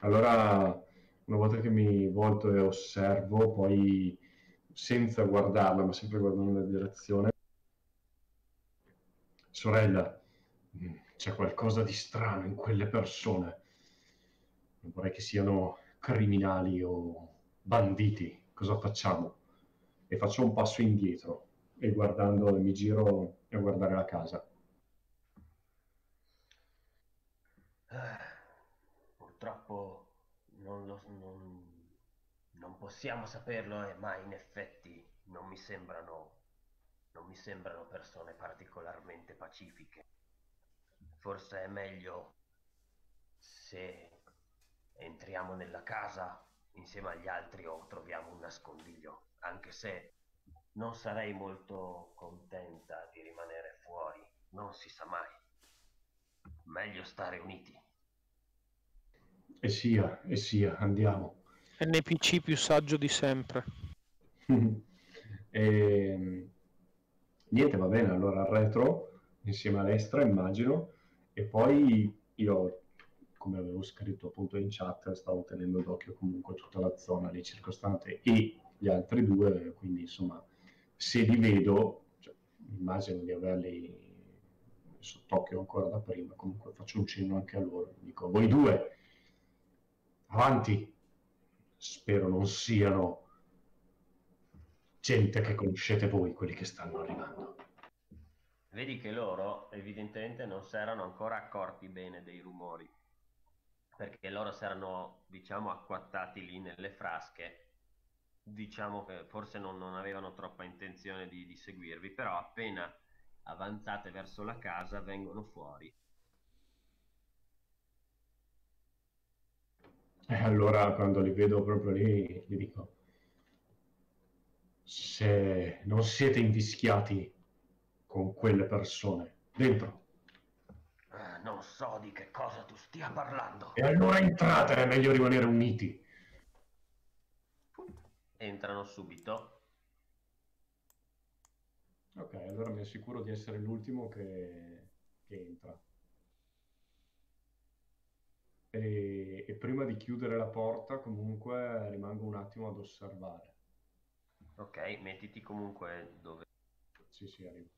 Allora, una volta che mi volto e osservo, poi senza guardarla, ma sempre guardando la direzione, sorella, mm, c'è qualcosa di strano in quelle persone. Non vorrei che siano criminali o banditi. Cosa facciamo? E faccio un passo indietro e guardando mi giro a guardare la casa. Purtroppo non, lo, non, non possiamo saperlo, eh, ma in effetti non mi sembrano, non mi sembrano persone particolarmente pacifiche. Forse è meglio se entriamo nella casa insieme agli altri o troviamo un nascondiglio, anche se non sarei molto contenta di rimanere fuori, non si sa mai. Meglio stare uniti. E sia, e sia, andiamo. NPC più saggio di sempre. *laughs* e, niente, va bene, allora al retro, insieme all'estra, immagino, e poi io, come avevo scritto appunto in chat, stavo tenendo d'occhio comunque tutta la zona lì circostante e gli altri due, quindi insomma, se li vedo, cioè, immagino di averli sott'occhio ancora da prima, comunque faccio un cenno anche a loro, dico, voi due, avanti, spero non siano gente che conoscete voi, quelli che stanno arrivando. Vedi che loro evidentemente non si erano ancora accorti bene dei rumori, perché loro si erano, diciamo, acquattati lì nelle frasche. Diciamo che forse non, non avevano troppa intenzione di, di seguirvi, però appena avanzate verso la casa vengono fuori E allora quando li vedo proprio lì, gli dico, se non siete invischiati con quelle persone, dentro. Ah, non so di che cosa tu stia parlando. E allora entrate, è meglio rimanere uniti. Entrano subito. Ok, allora mi assicuro di essere l'ultimo che, che entra. E, e prima di chiudere la porta comunque rimango un attimo ad osservare. Ok, mettiti comunque dove... Sì, sì, arrivo.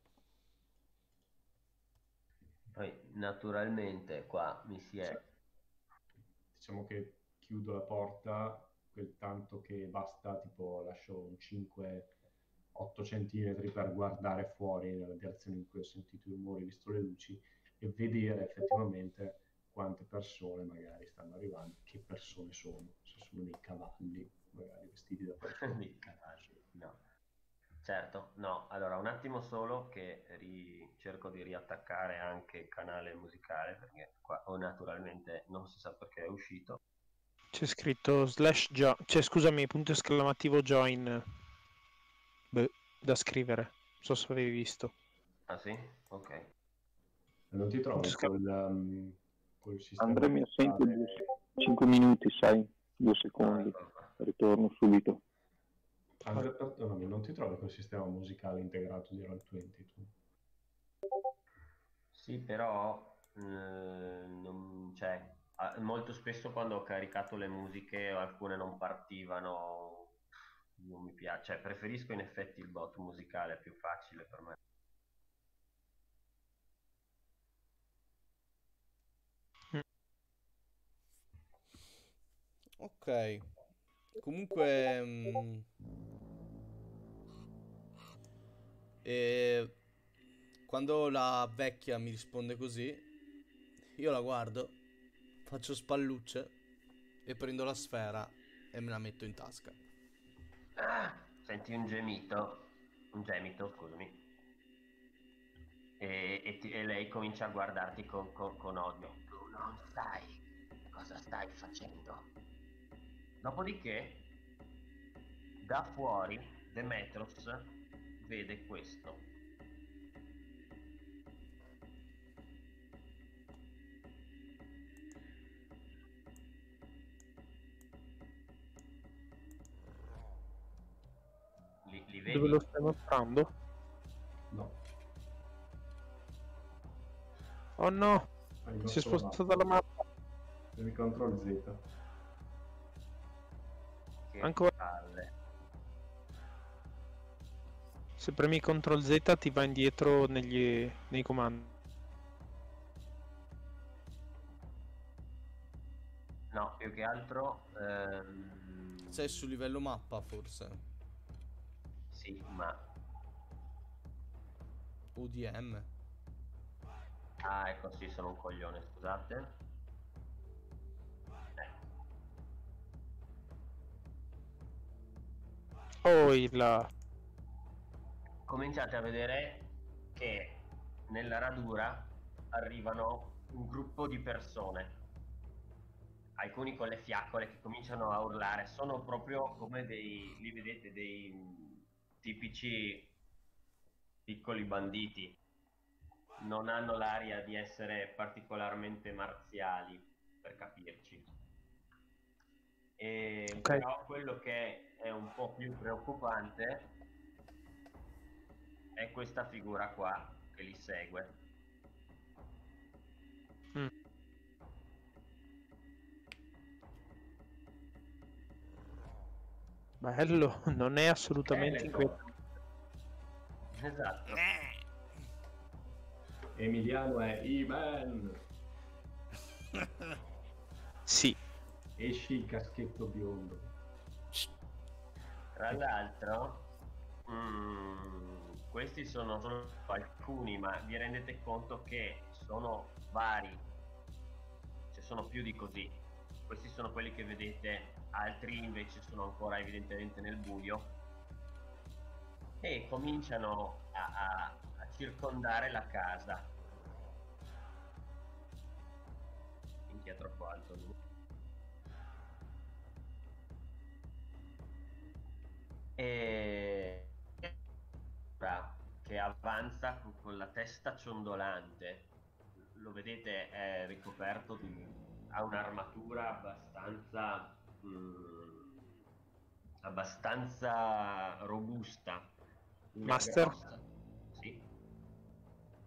Poi naturalmente qua mi si è... Sì. Diciamo che chiudo la porta quel tanto che basta, tipo lascio un 5-8 centimetri per guardare fuori nella direzione in cui ho sentito i rumori, visto le luci e vedere effettivamente quante persone magari stanno arrivando, che persone sono, se sono dei cavalli, magari vestiti da persone. dei cavalli, no. Certo, no, allora un attimo solo che ri... cerco di riattaccare anche il canale musicale perché qua oh, naturalmente non si sa perché è uscito. C'è scritto slash join, c'è scusami, punto esclamativo join Beh, da scrivere, non so se avevi visto. Ah sì? Ok. Non ti trovi quel, um, Andrea mi assente 5 minuti, sai, due secondi, ritorno subito. Andrea, perdonami, non ti trovi col sistema musicale integrato di Roll20 tu? Sì, però eh, non, cioè, molto spesso quando ho caricato le musiche alcune non partivano, non mi piace, cioè preferisco in effetti il bot musicale, è più facile per me. Ok. Comunque... Mh, mm, e quando la vecchia mi risponde così, io la guardo, faccio spallucce e prendo la sfera e me la metto in tasca. Ah, senti un gemito, un gemito, scusami. E, e, ti, e lei comincia a guardarti con, con, con odio. Tu non sai cosa stai facendo. Dopodiché, da fuori, Demetros vede questo. Li, li vedi? Dove lo stai mostrando? No. Oh no! Si è spostato dalla mappa. Devi control Z che Ancora. palle. Se premi CTRL Z ti va indietro negli, nei comandi. No, più che altro... Ehm... Sei sul livello mappa forse. Sì, ma... UDM. Ah, ecco, sì, sono un coglione, scusate. Eh. Oh, il... Cominciate a vedere che nella radura arrivano un gruppo di persone alcuni con le fiaccole che cominciano a urlare, sono proprio come dei, li vedete, dei tipici piccoli banditi. Non hanno l'aria di essere particolarmente marziali, per capirci. E Okay. Però quello che è un po' più preoccupante è questa figura qua che li segue. Mm. Bello, *laughs* non è assolutamente Eh, inquietante. Esatto. Emiliano è Ivan. Sì, Esci il caschetto biondo. Tra l'altro, mm, questi sono solo alcuni, ma vi rendete conto che sono vari, cioè sono più di così. Questi sono quelli che vedete, altri invece sono ancora evidentemente nel buio e cominciano a, a- a circondare la casa. Minchia, troppo alto lui. E che avanza con- la testa ciondolante lo vedete è ricoperto di ha un'armatura abbastanza mm, abbastanza robusta Master? grossa- sì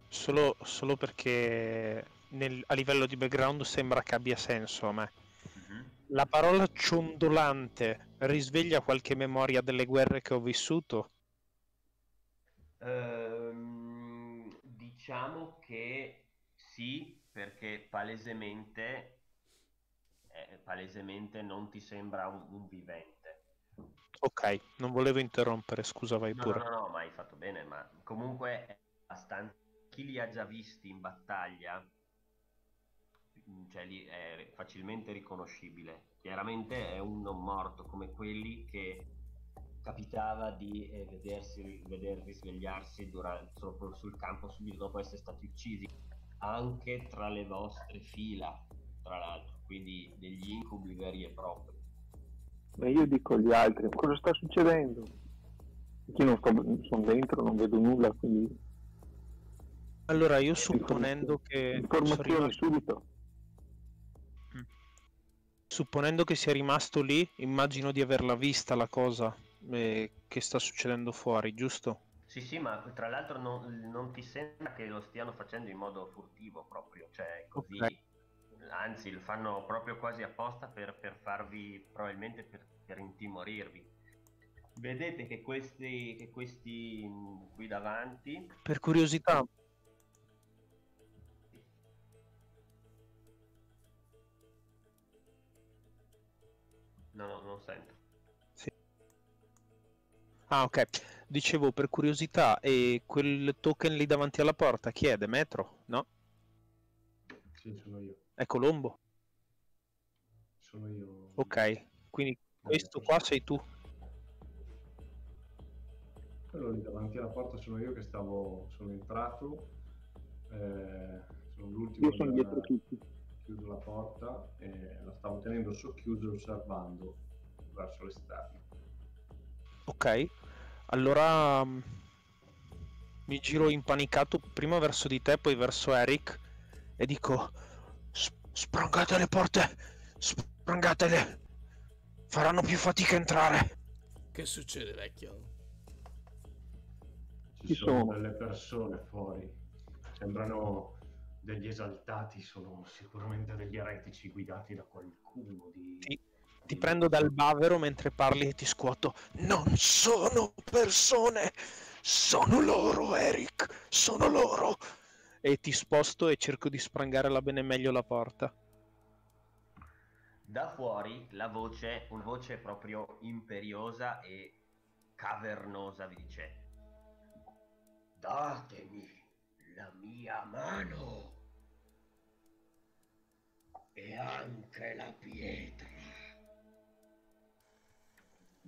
solo, solo perché nel- a livello di background sembra che abbia senso a me. Mhm. La parola ciondolante risveglia qualche memoria delle guerre che ho vissuto? Ehm, diciamo che sì, perché palesemente, eh, palesemente non ti sembra un, un vivente. Ok, non volevo interrompere, scusa, vai No, pure. no, no, no, ma hai fatto bene, ma comunque è abbastanza... Chi li ha già visti in battaglia, cioè lì è facilmente riconoscibile. Chiaramente è un non morto come quelli che capitava di eh, vedersi, veder risvegliarsi durante, solo sul campo subito dopo essere stati uccisi, anche tra le vostre fila, tra l'altro, quindi degli incubi veri e propri. Ma io dico agli altri, cosa sta succedendo? Io non, sto, sono dentro, non vedo nulla, quindi Allora, io supponendo che, informazioni rimasto- subito. Supponendo che sia rimasto lì, immagino di averla vista la cosa eh, che sta succedendo fuori, giusto? Sì, sì, ma tra l'altro non, non ti sembra che lo stiano facendo in modo furtivo proprio, cioè così, Ok. anzi lo fanno proprio quasi apposta per, per farvi, probabilmente per, per intimorirvi. Vedete che questi, che questi mh, qui davanti, Per curiosità, no, no, non sento. ah ok, dicevo per curiosità, e quel token lì davanti alla porta chi è? Demetro? No? Sì, sono io. È Colombo? Sono io. Ok, quindi questo qua sei tu. Quello lì davanti alla porta sono io che stavo, sono entrato, eh, sono l'ultimo Io sono da- dietro tutti. Chiuso la porta e la stavo tenendo socchiusa osservando verso l'esterno. Ok, allora mm, mi giro impanicato prima verso di te, poi verso Eric e dico: "S- Sprangate le porte, sprangatele, faranno più fatica a entrare. Che succede, vecchio? Ci Chi sono sono? delle persone fuori, sembrano degli esaltati, sono sicuramente degli eretici guidati da qualcuno di... Ti- Ti di- prendo dal bavero mentre parli e ti scuoto. Non sono persone, Sono loro, Eric, sono loro. E ti sposto e cerco di sprangarla bene meglio la porta. Da fuori la voce, una voce proprio imperiosa e cavernosa vi dice Datemi la mia mano e anche la pietra.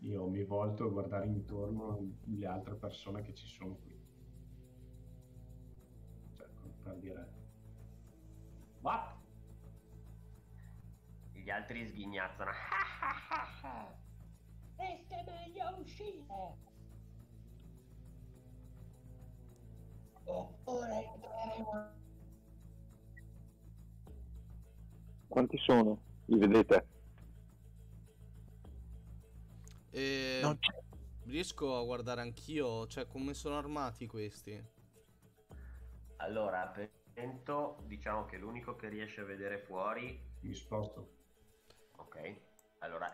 Io mi volto a guardare intorno le altre persone che ci sono qui. Cioè, per dire... What? Gli altri sghignazzano. *laughs* È meglio uscire. Oppure entreremo Quanti sono? Li vedete? E... Non c'è. Riesco a guardare anch'io, cioè come sono armati questi? Allora, per il momento, diciamo che l'unico che riesce a vedere fuori Mi sposto. Ok, allora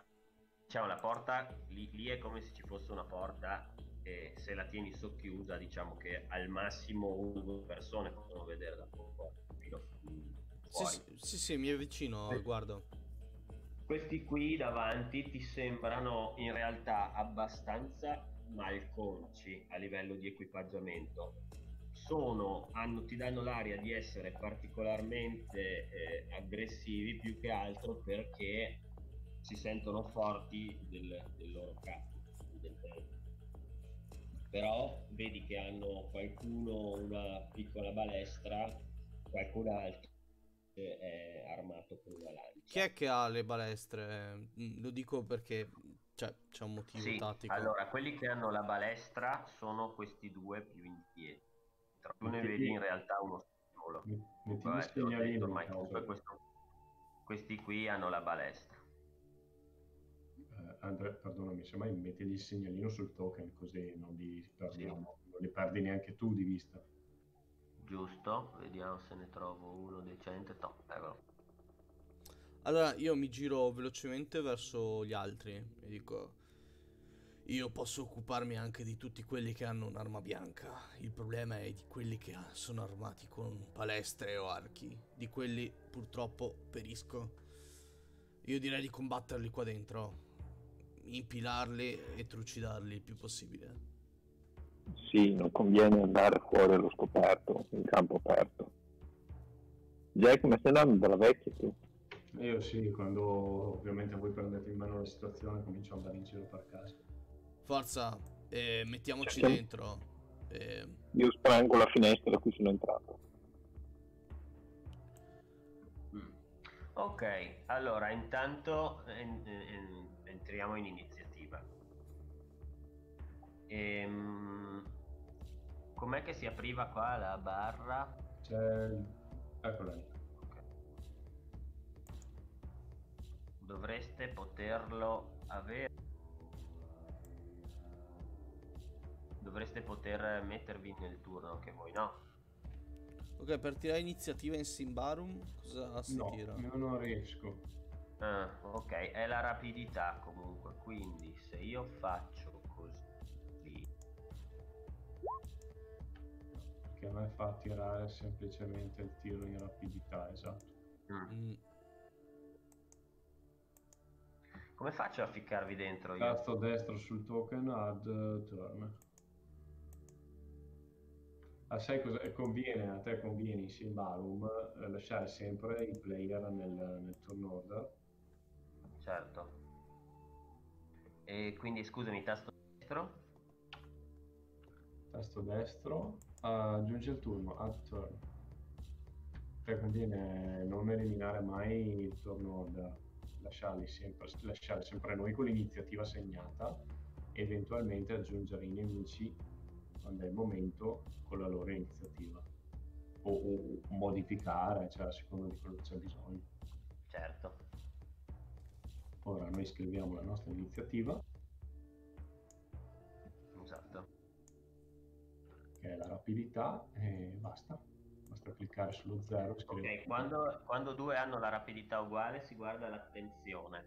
diciamo la porta lì, lì è come se ci fosse una porta e se la tieni socchiusa diciamo che al massimo una o due persone possono vedere da fuori. Sì, fuori. sì, sì, sì, mi avvicino, Sì. guardo. Questi qui davanti ti sembrano in realtà abbastanza malconci a livello di equipaggiamento. Sono, hanno, ti danno l'aria di essere particolarmente eh, aggressivi più che altro perché si sentono forti del, del loro capo. del. Però vedi che hanno qualcuno una piccola balestra, qualcun altro è armato con una lancia. Chi è che ha le balestre? Mm, Lo dico perché cioè, c'è un motivo Sì, tattico. allora quelli che hanno la balestra sono questi due più indietro. Tu ne Metti- vedi in realtà uno solo. Vabbè, detto, segnalino in ormai comunque questo- questi qui hanno la balestra. Eh, Andrea, perdonami, semmai metti il segnalino sul token così non li perdiamo, non li perdi neanche tu di vista. Giusto? Vediamo se ne trovo uno decente. No, eccolo. Allora io mi giro velocemente verso gli altri e dico io posso occuparmi anche di tutti quelli che hanno un'arma bianca. Il problema è di quelli che sono armati con palestre o archi. Di quelli purtroppo perisco. Io direi di combatterli qua dentro, impilarli e trucidarli il più possibile. Sì, non conviene andare fuori allo scoperto, in campo aperto. Jack, come stai andando dalla vecchia tu? Io sì, quando ovviamente voi prendete in mano la situazione comincio ad andare in giro per casa. Forza, eh, mettiamoci Certo. dentro. Eh, Io sprango la finestra da cui sono entrato. Mm. Ok, allora intanto en- en- entriamo in iniziativa. Ehm, com'è che si apriva qua la barra? C'è... Eccola lì. Ok. Dovreste poterlo avere. Dovreste poter mettervi nel turno che voi no. ok, per tirare iniziativa in Simbarum, cosa si No, tira? io non riesco. Ah, ok, è la rapidità comunque. Quindi se io faccio Che a me fa tirare semplicemente il tiro in rapidità, esatto. Mm. Mm, Come faccio a ficcarvi dentro io? Tasto destro sul token add eh, turn. Ah, sai cosa conviene? A te conviene in Simbarum eh, lasciare sempre il player nel, nel turn order. Certo. E quindi scusami, tasto destro? Tasto destro, aggiunge il turno, add turn. Te conviene non eliminare mai il turn order, lasciarli sempre, lasciare sempre noi con l'iniziativa segnata e eventualmente aggiungere i nemici quando è il momento con la loro iniziativa. O, o- o modificare, cioè a seconda di quello che c'è bisogno. Certo. Ora noi scriviamo la nostra iniziativa, che è la rapidità, e basta. Basta cliccare sullo 0 scrivere. Ok, quando, quando due hanno la rapidità uguale si guarda l'attenzione.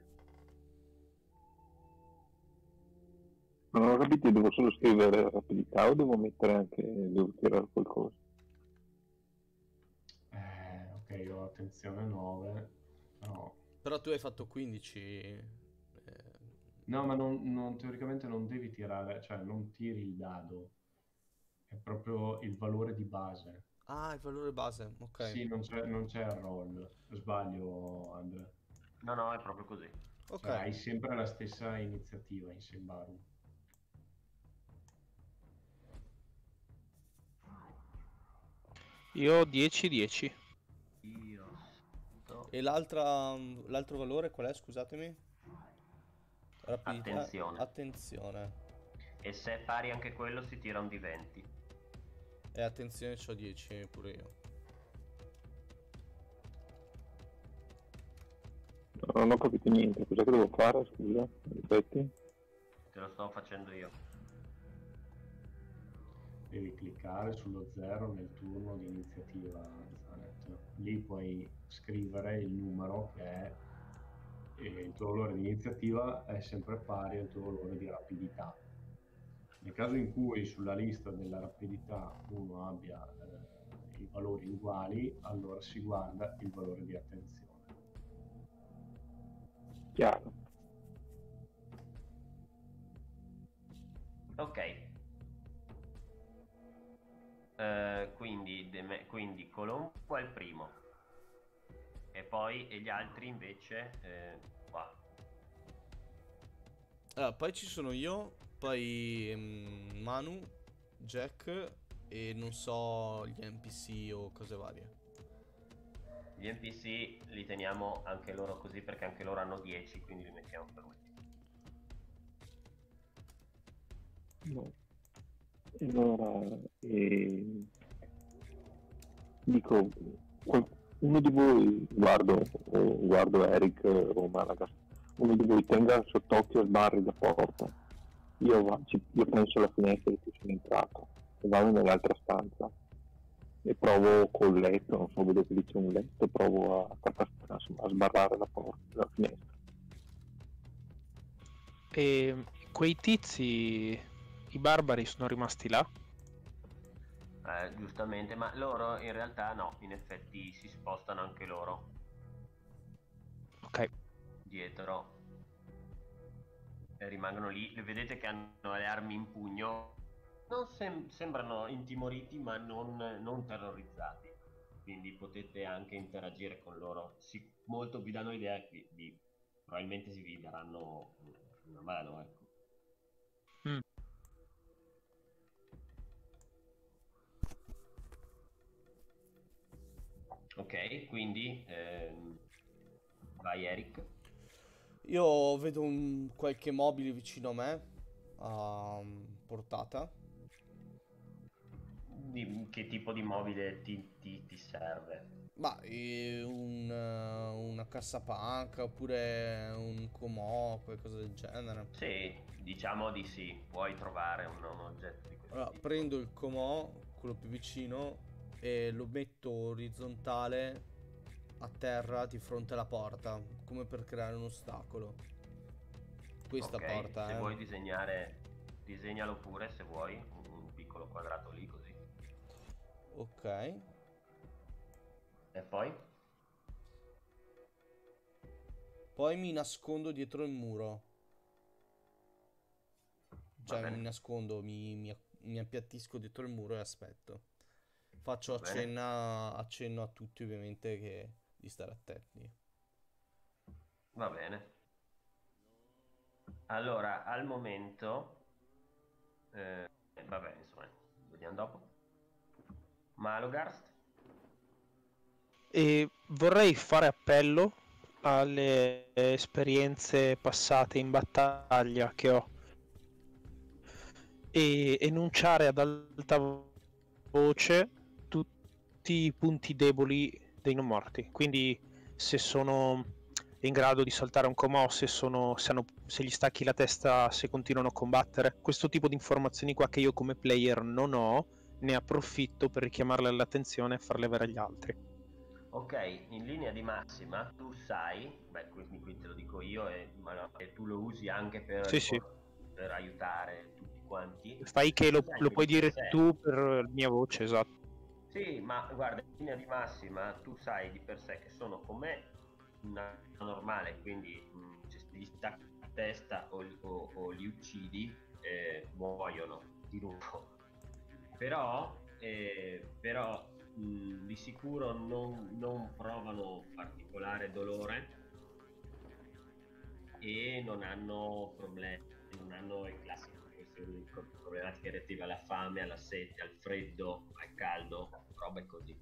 Non ho capito, devo solo scrivere rapidità o devo mettere anche, devo tirare qualcosa? Eh, ok, ho attenzione 9, però... Però tu hai fatto 15. eh, No, ma non, non- teoricamente non devi tirare, cioè non tiri il dado, è proprio il valore di base. Ah, il valore base, ok. Sì, non c'è non c'è il roll. Sbaglio, Andre. No, no, è proprio così. Ok. Cioè, hai sempre la stessa iniziativa in Sembaru. Io ho 10-10. Io sto- E l'altra, l'altro valore qual è? Scusatemi. Rapidità. Attenzione. Attenzione. E se è pari anche quello si tira un di 20. E attenzione, c'ho 10 pure io. Non ho capito niente, cos'è che devo fare? Scusa, ripeti? Te lo sto facendo io. Devi cliccare sullo 0 nel turno di iniziativa, Zanet. Lì puoi scrivere il numero che è e il tuo valore di iniziativa è sempre pari al tuo valore di rapidità. Nel caso in cui sulla lista della rapidità uno abbia eh, i valori uguali, allora si guarda il valore di attenzione. Chiaro. Ok. Eh, quindi, Deme- quindi Colombo è il primo. E poi e gli altri invece eh, qua. Allora, poi ci sono io, poi mm, Manu, Jack e non so gli NPC o cose varie. Gli NPC li teniamo anche loro così perché anche loro hanno 10, quindi li mettiamo per ultimi. No. Allora, eh, dico, uno di voi, guardo, guardo Eric o Malagas, uno di voi tenga sott'occhio sbarri da porta. Io, io penso alla finestra di cui sono entrato e vado nell'altra stanza e provo col letto, non so, vedo che lì c'è un letto, provo a, a, a sbarrare la porta, la finestra. E quei tizi, i barbari, sono rimasti là? Eh, giustamente, ma loro in realtà no, in effetti si spostano anche loro Ok. dietro rimangono lì. Vedete che hanno le armi in pugno. Non sem- sembrano intimoriti, ma non, non terrorizzati. Quindi potete anche interagire con loro. Si- molto vi danno l'idea che vi- probabilmente si vi daranno una mano, ecco. Mm. Ok, quindi ehm, vai Eric. Io vedo un qualche mobile vicino a me, a mm, portata. Di- che tipo di mobile ti, ti- ti serve? Ma eh, un, eh, una cassapanca oppure un comò, qualcosa del genere. Sì, diciamo di sì, puoi trovare un, un oggetto di questo Allora, tipo. prendo il comò, quello più vicino, e lo metto orizzontale a terra di fronte alla porta, come per creare un ostacolo. Questa Ok, porta, se eh. vuoi disegnare, disegnalo pure se vuoi, un, piccolo quadrato lì così. Ok. E poi? Poi mi nascondo dietro il muro. Cioè, mi nascondo, mi, mi- mi appiattisco dietro il muro e aspetto. Faccio accenna, accenno a tutti, ovviamente, che di stare attenti. Va bene. Allora, al momento... eh, vabbè, insomma, vediamo dopo. Malogarst? E vorrei fare appello alle esperienze passate in battaglia che ho e enunciare ad alta voce tutti i punti deboli dei non morti. Quindi se sono in grado di saltare un comò, se, sono, se, hanno- se gli stacchi la testa, se continuano a combattere. Questo tipo di informazioni qua che io come player non ho, ne approfitto per richiamarle all'attenzione e farle avere agli altri. Ok, in linea di massima tu sai, beh, quindi qui te lo dico io e, no, e tu lo usi anche per Sì, sì. per aiutare tutti quanti. Fai che lo, lo puoi di dire sé- tu per mia voce, esatto. Sì, ma guarda, in linea di massima tu sai di per sé che sono come una normale, quindi mh, se gli stacchi la testa o, o- o li uccidi, eh, muoiono di nuovo. Però, eh, però mh, di sicuro non, non provano particolare dolore e non hanno problemi, non hanno i classici problematiche relative alla fame, alla sete, al freddo, al caldo, robe così.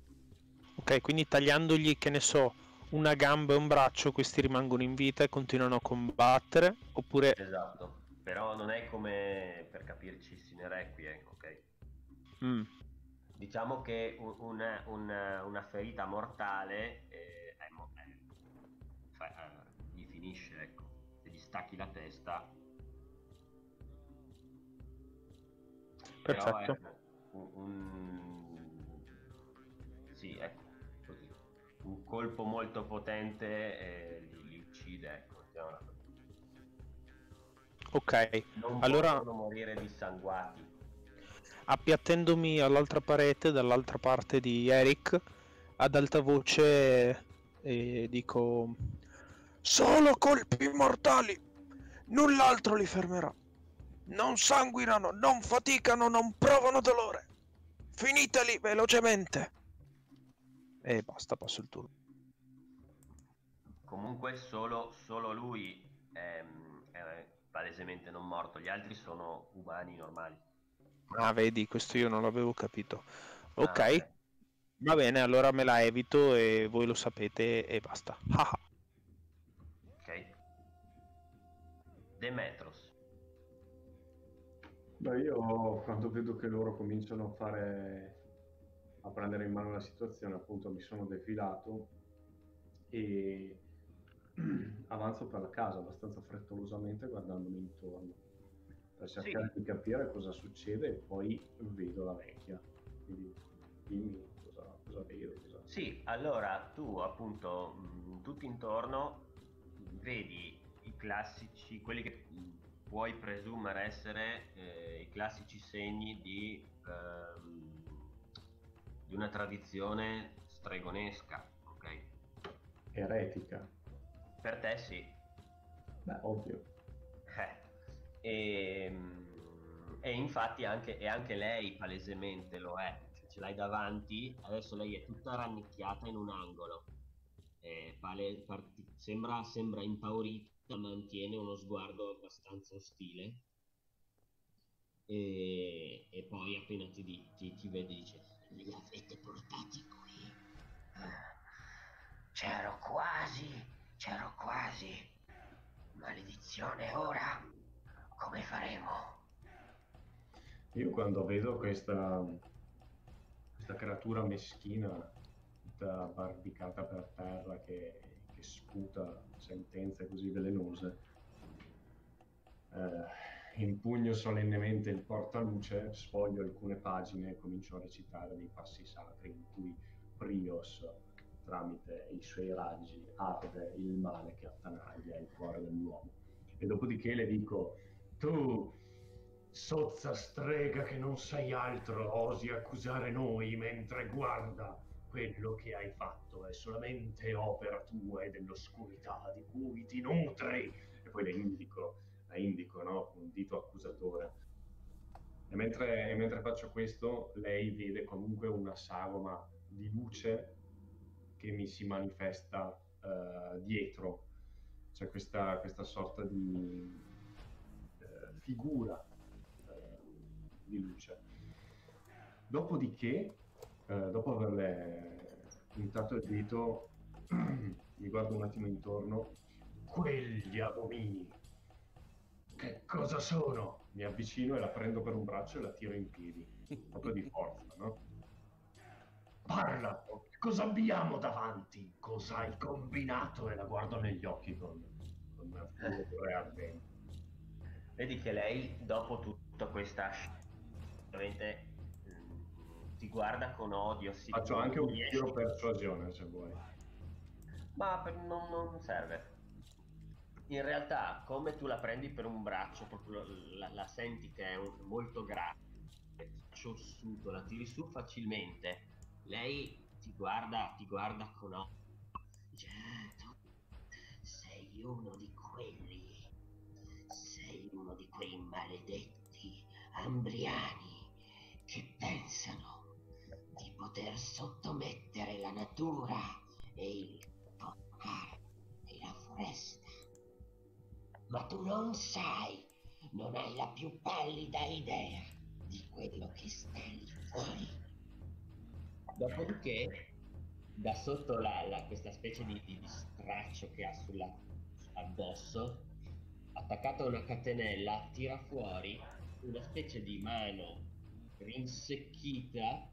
Ok, quindi tagliandogli, che ne so, una gamba e un braccio, questi rimangono in vita e continuano a combattere, oppure... Esatto, però non è come per capirci Sine Requiem, ok? Mm, Diciamo che un- una, una- una ferita mortale eh, è mo- è- fa- eh, gli finisce, ecco. Se gli stacchi la testa. Però Perfetto. è Un colpo molto potente eh, li, li uccide, ecco. così. ok, Non Allora- possono morire dissanguati. appiattendomi all'altra parete, dall'altra parte di Eric, ad alta voce eh, dico... Solo colpi mortali! Null'altro li fermerà. Non sanguinano, non faticano, non provano dolore. Finiteli velocemente. E basta, passo il turno. Comunque solo, solo lui è, è palesemente non morto, gli altri sono umani normali. Ah, vedi, questo io non l'avevo capito. Ah, Ok, va bene, allora me la evito e voi lo sapete e basta. Ah, ah. Ok. Demetros. Beh, io quando vedo che loro cominciano a fare, a prendere in mano la situazione, appunto mi sono defilato e *clears throat* avanzo per la casa abbastanza frettolosamente guardandomi intorno per cercare di capire cosa succede e poi vedo la vecchia. Quindi dimmi cosa, cosa vedo. Cosa... Sì, allora tu appunto mh, tutto intorno vedi i classici, quelli che puoi presumere essere eh, i classici segni di, ehm, di una tradizione stregonesca, ok? Eretica. Per te sì. Beh, ovvio. Eh, E, mm, e infatti anche, e anche lei palesemente lo è, Cioè, ce l'hai davanti, adesso lei è tutta rannicchiata in un angolo, Eh, pale- parti- sembra, sembra impaurita, mantiene uno sguardo abbastanza ostile e, e poi appena ti, ti, ti vede dice li avete portati qui c'ero quasi c'ero quasi maledizione ora come faremo? Io quando vedo questa, questa creatura meschina, tutta barbicata per terra, che, che sputa sentenze così velenose, eh, impugno solennemente il portaluce, sfoglio alcune pagine e comincio a recitare dei passi sacri in cui Prios, tramite i suoi raggi, arde il male che attanaglia il cuore dell'uomo. E dopodiché le dico, tu Sozza strega che non sei altro, osi accusare noi mentre guarda quello che hai fatto è solamente opera tua e dell'oscurità di cui ti nutri. E poi le indico, la indico, no? Un dito accusatore. E mentre, e mentre faccio questo, lei vede comunque una sagoma di luce che mi si manifesta eh, dietro. C'è questa, questa sorta di eh, figura eh, di luce. Dopodiché, dopo averle puntato il dito, *clears throat* mi guardo un attimo intorno. Quegli abomini, che cosa sono? Mi avvicino e la prendo per un braccio e la tiro in piedi, proprio di forza, no? Parla, cosa abbiamo davanti? Cosa hai combinato? E la guardo negli occhi con, con una furore ardente. Vedi che lei, dopo tutta questa veramente mm, ti guarda con odio. Si Faccio anche un tiro persuasione se vuoi. Ma per- non, non serve. In realtà, come tu la prendi per un braccio, proprio la, la senti che è un- molto grande, ciossuto, la tiri su facilmente. Lei ti guarda, ti guarda con occhi. Dice, "Ah, tu sei uno di quelli. Sei uno di quei maledetti ambriani che pensano di poter sottomettere la natura e il popolare della foresta. Ma tu non sai, non hai la più pallida idea di quello che sta lì fuori. Dopodiché, da sotto la, la- questa specie di, di- di straccio che ha sulla, addosso, attaccato a una catenella, tira fuori una specie di mano rinsecchita.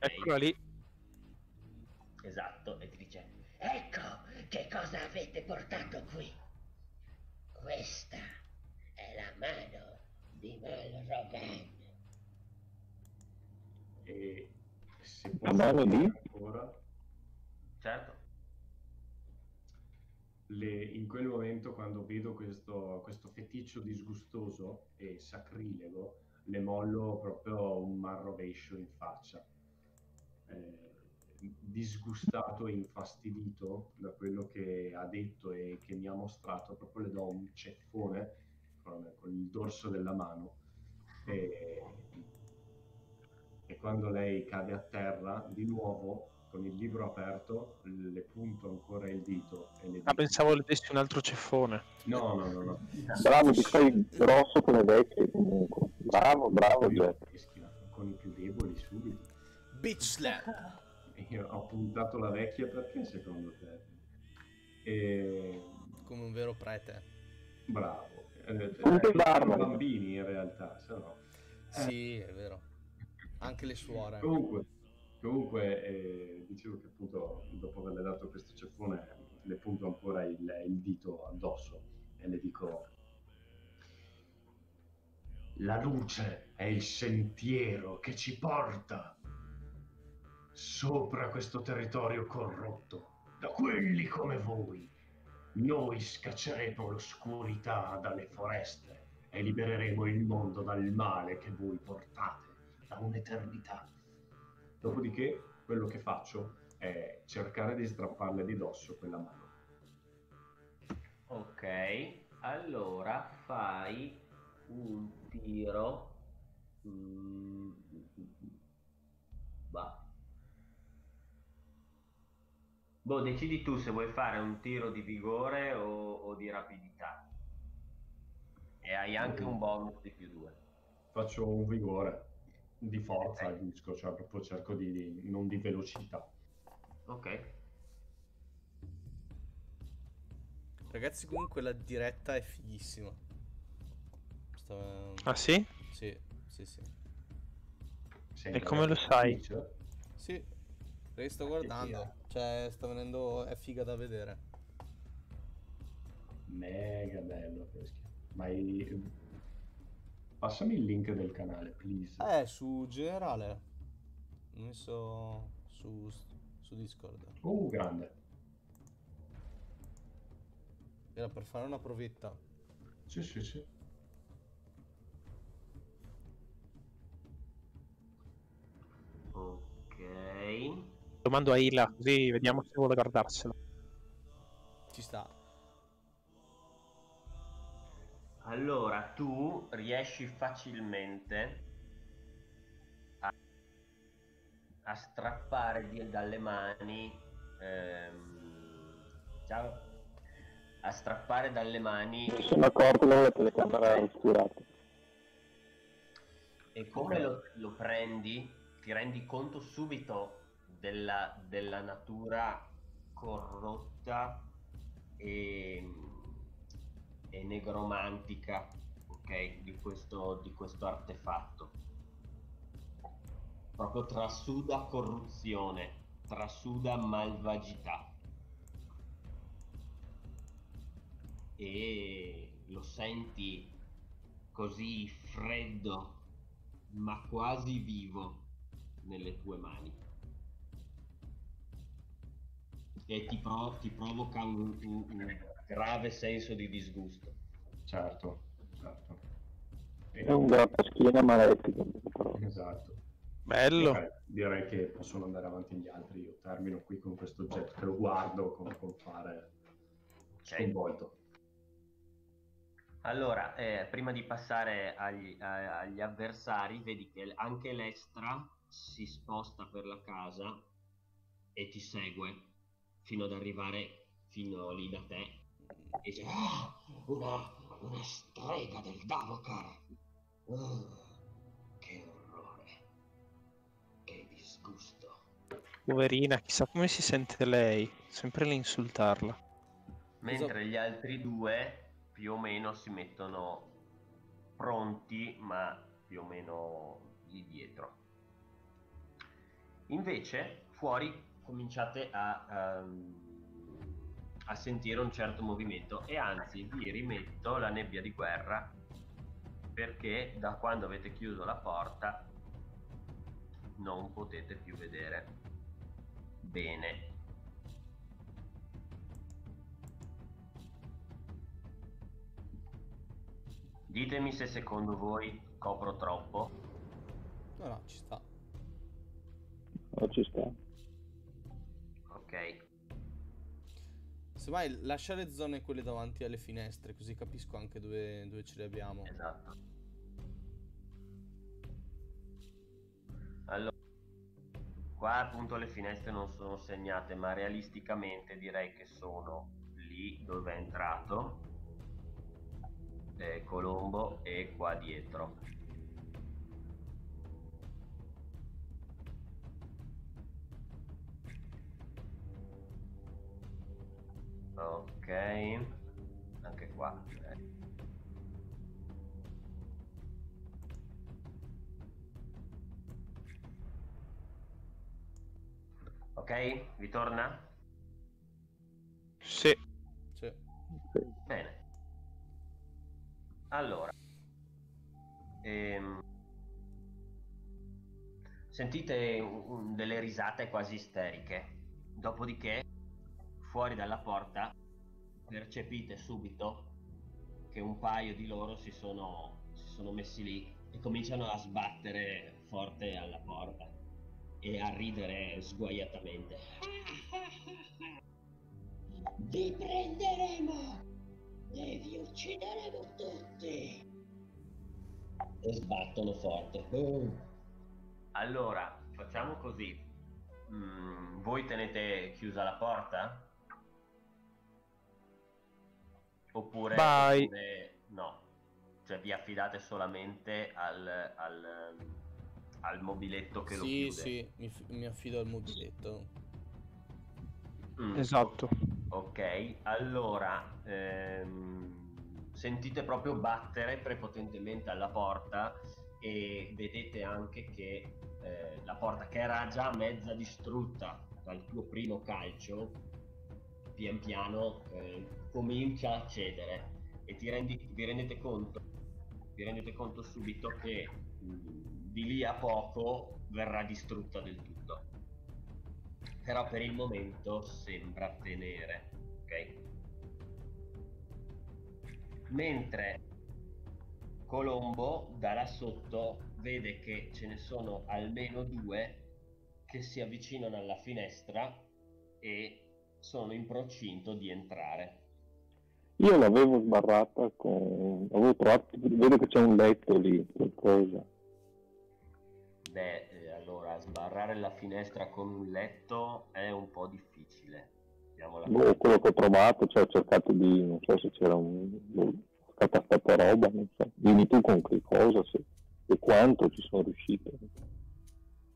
Eccola lì. Esatto, e ti dice: Ecco che cosa avete portato qui. Questa è la mano di Mal Rogan. E se La posso mano di? dire ancora, Certo. le- in quel momento quando vedo questo, questo feticcio disgustoso e sacrilego, le mollo proprio un marrovescio in faccia. Eh, disgustato e infastidito da quello che ha detto e che mi ha mostrato, proprio le do un ceffone con, con il dorso della mano e, e quando lei cade a terra, di nuovo con il libro aperto le punto ancora il dito e le dico, Ah, pensavo le dessi un altro ceffone. no, no, no, no. Bravo, ti fai grosso come vecchio comunque. Bravo, bravo Jack. Rischia con i più deboli subito. Bitch slap. Io ho puntato la vecchia perché secondo te? E... Come un vero prete. Bravo. Eh, eh, d'arma. bambini in realtà, se no. Sì, è vero. Anche le suore. Comunque, comunque eh, dicevo che appunto dopo averle dato questo ceffone le punto ancora il, il dito addosso e le dico la luce è il sentiero che ci porta sopra questo territorio corrotto da quelli come voi. Noi scacceremo l'oscurità dalle foreste e libereremo il mondo dal male che voi portate da un'eternità. Dopodiché, quello che faccio è cercare di strapparle di dosso quella mano. Ok, allora fai un tiro. Mm, bah. Boh, decidi tu se vuoi fare un tiro di vigore o, o di rapidità. E hai anche un bonus di più due. Faccio un vigore di forza, agisco, cioè proprio cerco di, di- non di velocità. Ok. Ragazzi, comunque la diretta è fighissima. Sta- Ah sì? Sì, sì, sì. Sei E come lo sai? Sì, perché sto guardando. Cioè, sta venendo... è figa da vedere. Mega bello. Peschi. Ma hai- Passami il link del canale, please. Eh, su generale. Ho messo su, su Discord. Oh, grande. Era per fare una provetta. Sì, sì, sì. Domando a Ila, così vediamo se vuole guardarselo. Ci sta. Allora, tu riesci facilmente a, a strappare di- dalle mani. ehm, ciao. A strappare dalle mani Mi sono accorto che la telecamera è oscurata. E come lo, lo prendi, ti rendi conto subito della, della natura corrotta e, e negromantica ok, di, questo, di questo artefatto. Proprio trasuda corruzione, trasuda malvagità. E lo senti così freddo ma quasi vivo nelle tue mani. E ti, pro- ti provoca un, un- un- grave senso di disgusto. Certo, certo. È un grappaschiena. Però. Esatto. Bello. Ok, direi che possono andare avanti gli altri. Io termino qui con questo oggetto che lo guardo con, con fare sconvolto. Allora, eh, prima di passare agli, a- agli avversari, vedi che anche l'Estra si sposta per la casa e ti segue fino ad arrivare fino lì da te. E dice, "Ah, una, una strega del Davokar. Oh, che orrore. Che disgusto. Poverina, chissà come si sente lei. Sempre lì insultarla. Mentre gli altri due più o meno si mettono pronti, ma più o meno lì dietro. Invece, fuori cominciate a, ehm, a sentire un certo movimento e anzi vi rimetto la nebbia di guerra perché da quando avete chiuso la porta non potete più vedere bene. Ditemi se secondo voi copro troppo. No, no, ci sta. Non ci sta. Ok. Semmai lascia le zone quelle davanti alle finestre, così capisco anche dove, dove ce le abbiamo. Esatto. Allora, qua appunto le finestre non sono segnate, ma realisticamente direi che sono lì dove è entrato eh, Colombo e qua dietro. Ok, anche qua. eh. Ok, vi torna? Sì. Sì. Bene. Allora, ehm, sentite delle risate quasi isteriche. Dopodiché, fuori dalla porta, percepite subito che un paio di loro si sono, si sono messi lì e cominciano a sbattere forte alla porta e a ridere sguaiatamente. Vi prenderemo! E vi uccideremo tutti! E sbattono forte. Allora, facciamo così. Mm, voi tenete chiusa la porta? Oppure, oppure no? Cioè vi affidate solamente al, al, al mobiletto che lo Sì, chiude? sì, mi, mi affido al mobiletto. Mm, Esatto. Ok, allora ehm, sentite proprio battere prepotentemente alla porta e vedete anche che eh, la porta che era già mezza distrutta dal tuo primo calcio pian piano eh, comincia a cedere e ti rendi- vi rendete conto vi rendete conto subito che mh, di lì a poco verrà distrutta del tutto però per il momento sembra tenere, ok? Mentre Colombo da là sotto vede che ce ne sono almeno due che si avvicinano alla finestra e sono in procinto di entrare. Io l'avevo sbarrata con... avevo trovato... vedo che c'è un letto lì, qualcosa. Beh, eh, allora sbarrare la finestra con un letto è un po' difficile. Boh, quello che ho trovato, cioè ho cercato di... non so se c'era un... boh, ho catastato roba, non so. Dimmi tu con che cosa se... e quanto ci sono riuscito.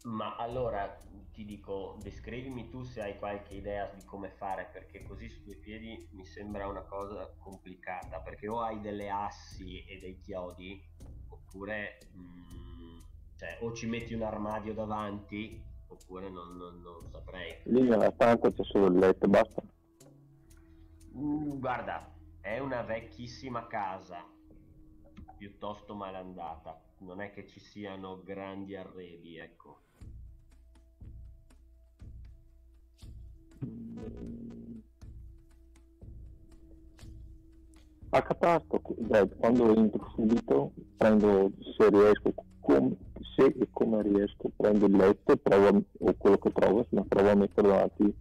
Ma allora ti dico, descrivimi tu se hai qualche idea di come fare, perché così su due piedi mi sembra una cosa complicata, perché o hai delle assi e dei chiodi, oppure mm, cioè, o ci metti un armadio davanti, oppure non, non- non saprei. Lì nella stanza c'è solo il letto, basta. Mm, guarda, è una vecchissima casa, piuttosto malandata, non è che ci siano grandi arredi, ecco. A catasto, beh, quando entro subito, prendo se riesco, com- se e come riesco, prendo il letto provo, o quello che trovo, ma provo a metterlo davanti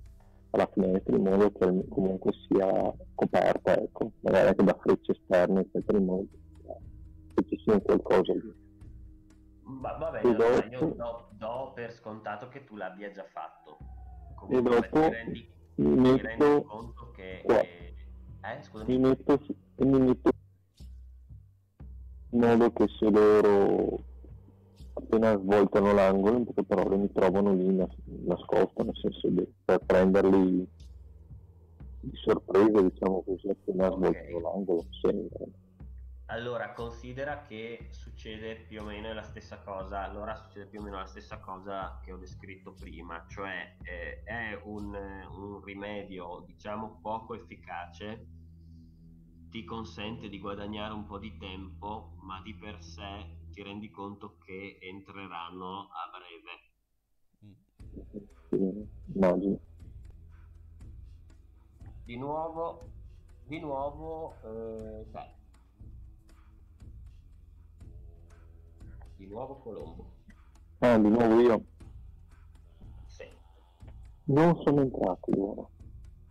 alla finestra in modo che comunque sia coperta, ecco, magari anche da frecce esterne, eccetera, in modo che ci sia qualcosa lì. Va, va bene, allora dopo- io do, do per scontato che tu l'abbia già fatto. E dopo rendi, mi rendi metto conto che... qua. eh, scusami. mi metto, mi metto in modo che se loro appena svoltano l'angolo in poche parole mi trovano lì nas- nascosto nel senso di, per prenderli di sorpresa diciamo così appena Ok. svoltano l'angolo sempre. Allora, considera che succede più o meno la stessa cosa, allora succede più o meno la stessa cosa che ho descritto prima, cioè eh, è un, un rimedio, diciamo, poco efficace, ti consente di guadagnare un po' di tempo, ma di per sé ti rendi conto che entreranno a breve. Immagino. Di nuovo, di nuovo, eh, beh. Di nuovo Colombo. Ah, di nuovo io Sì, non sono entrato loro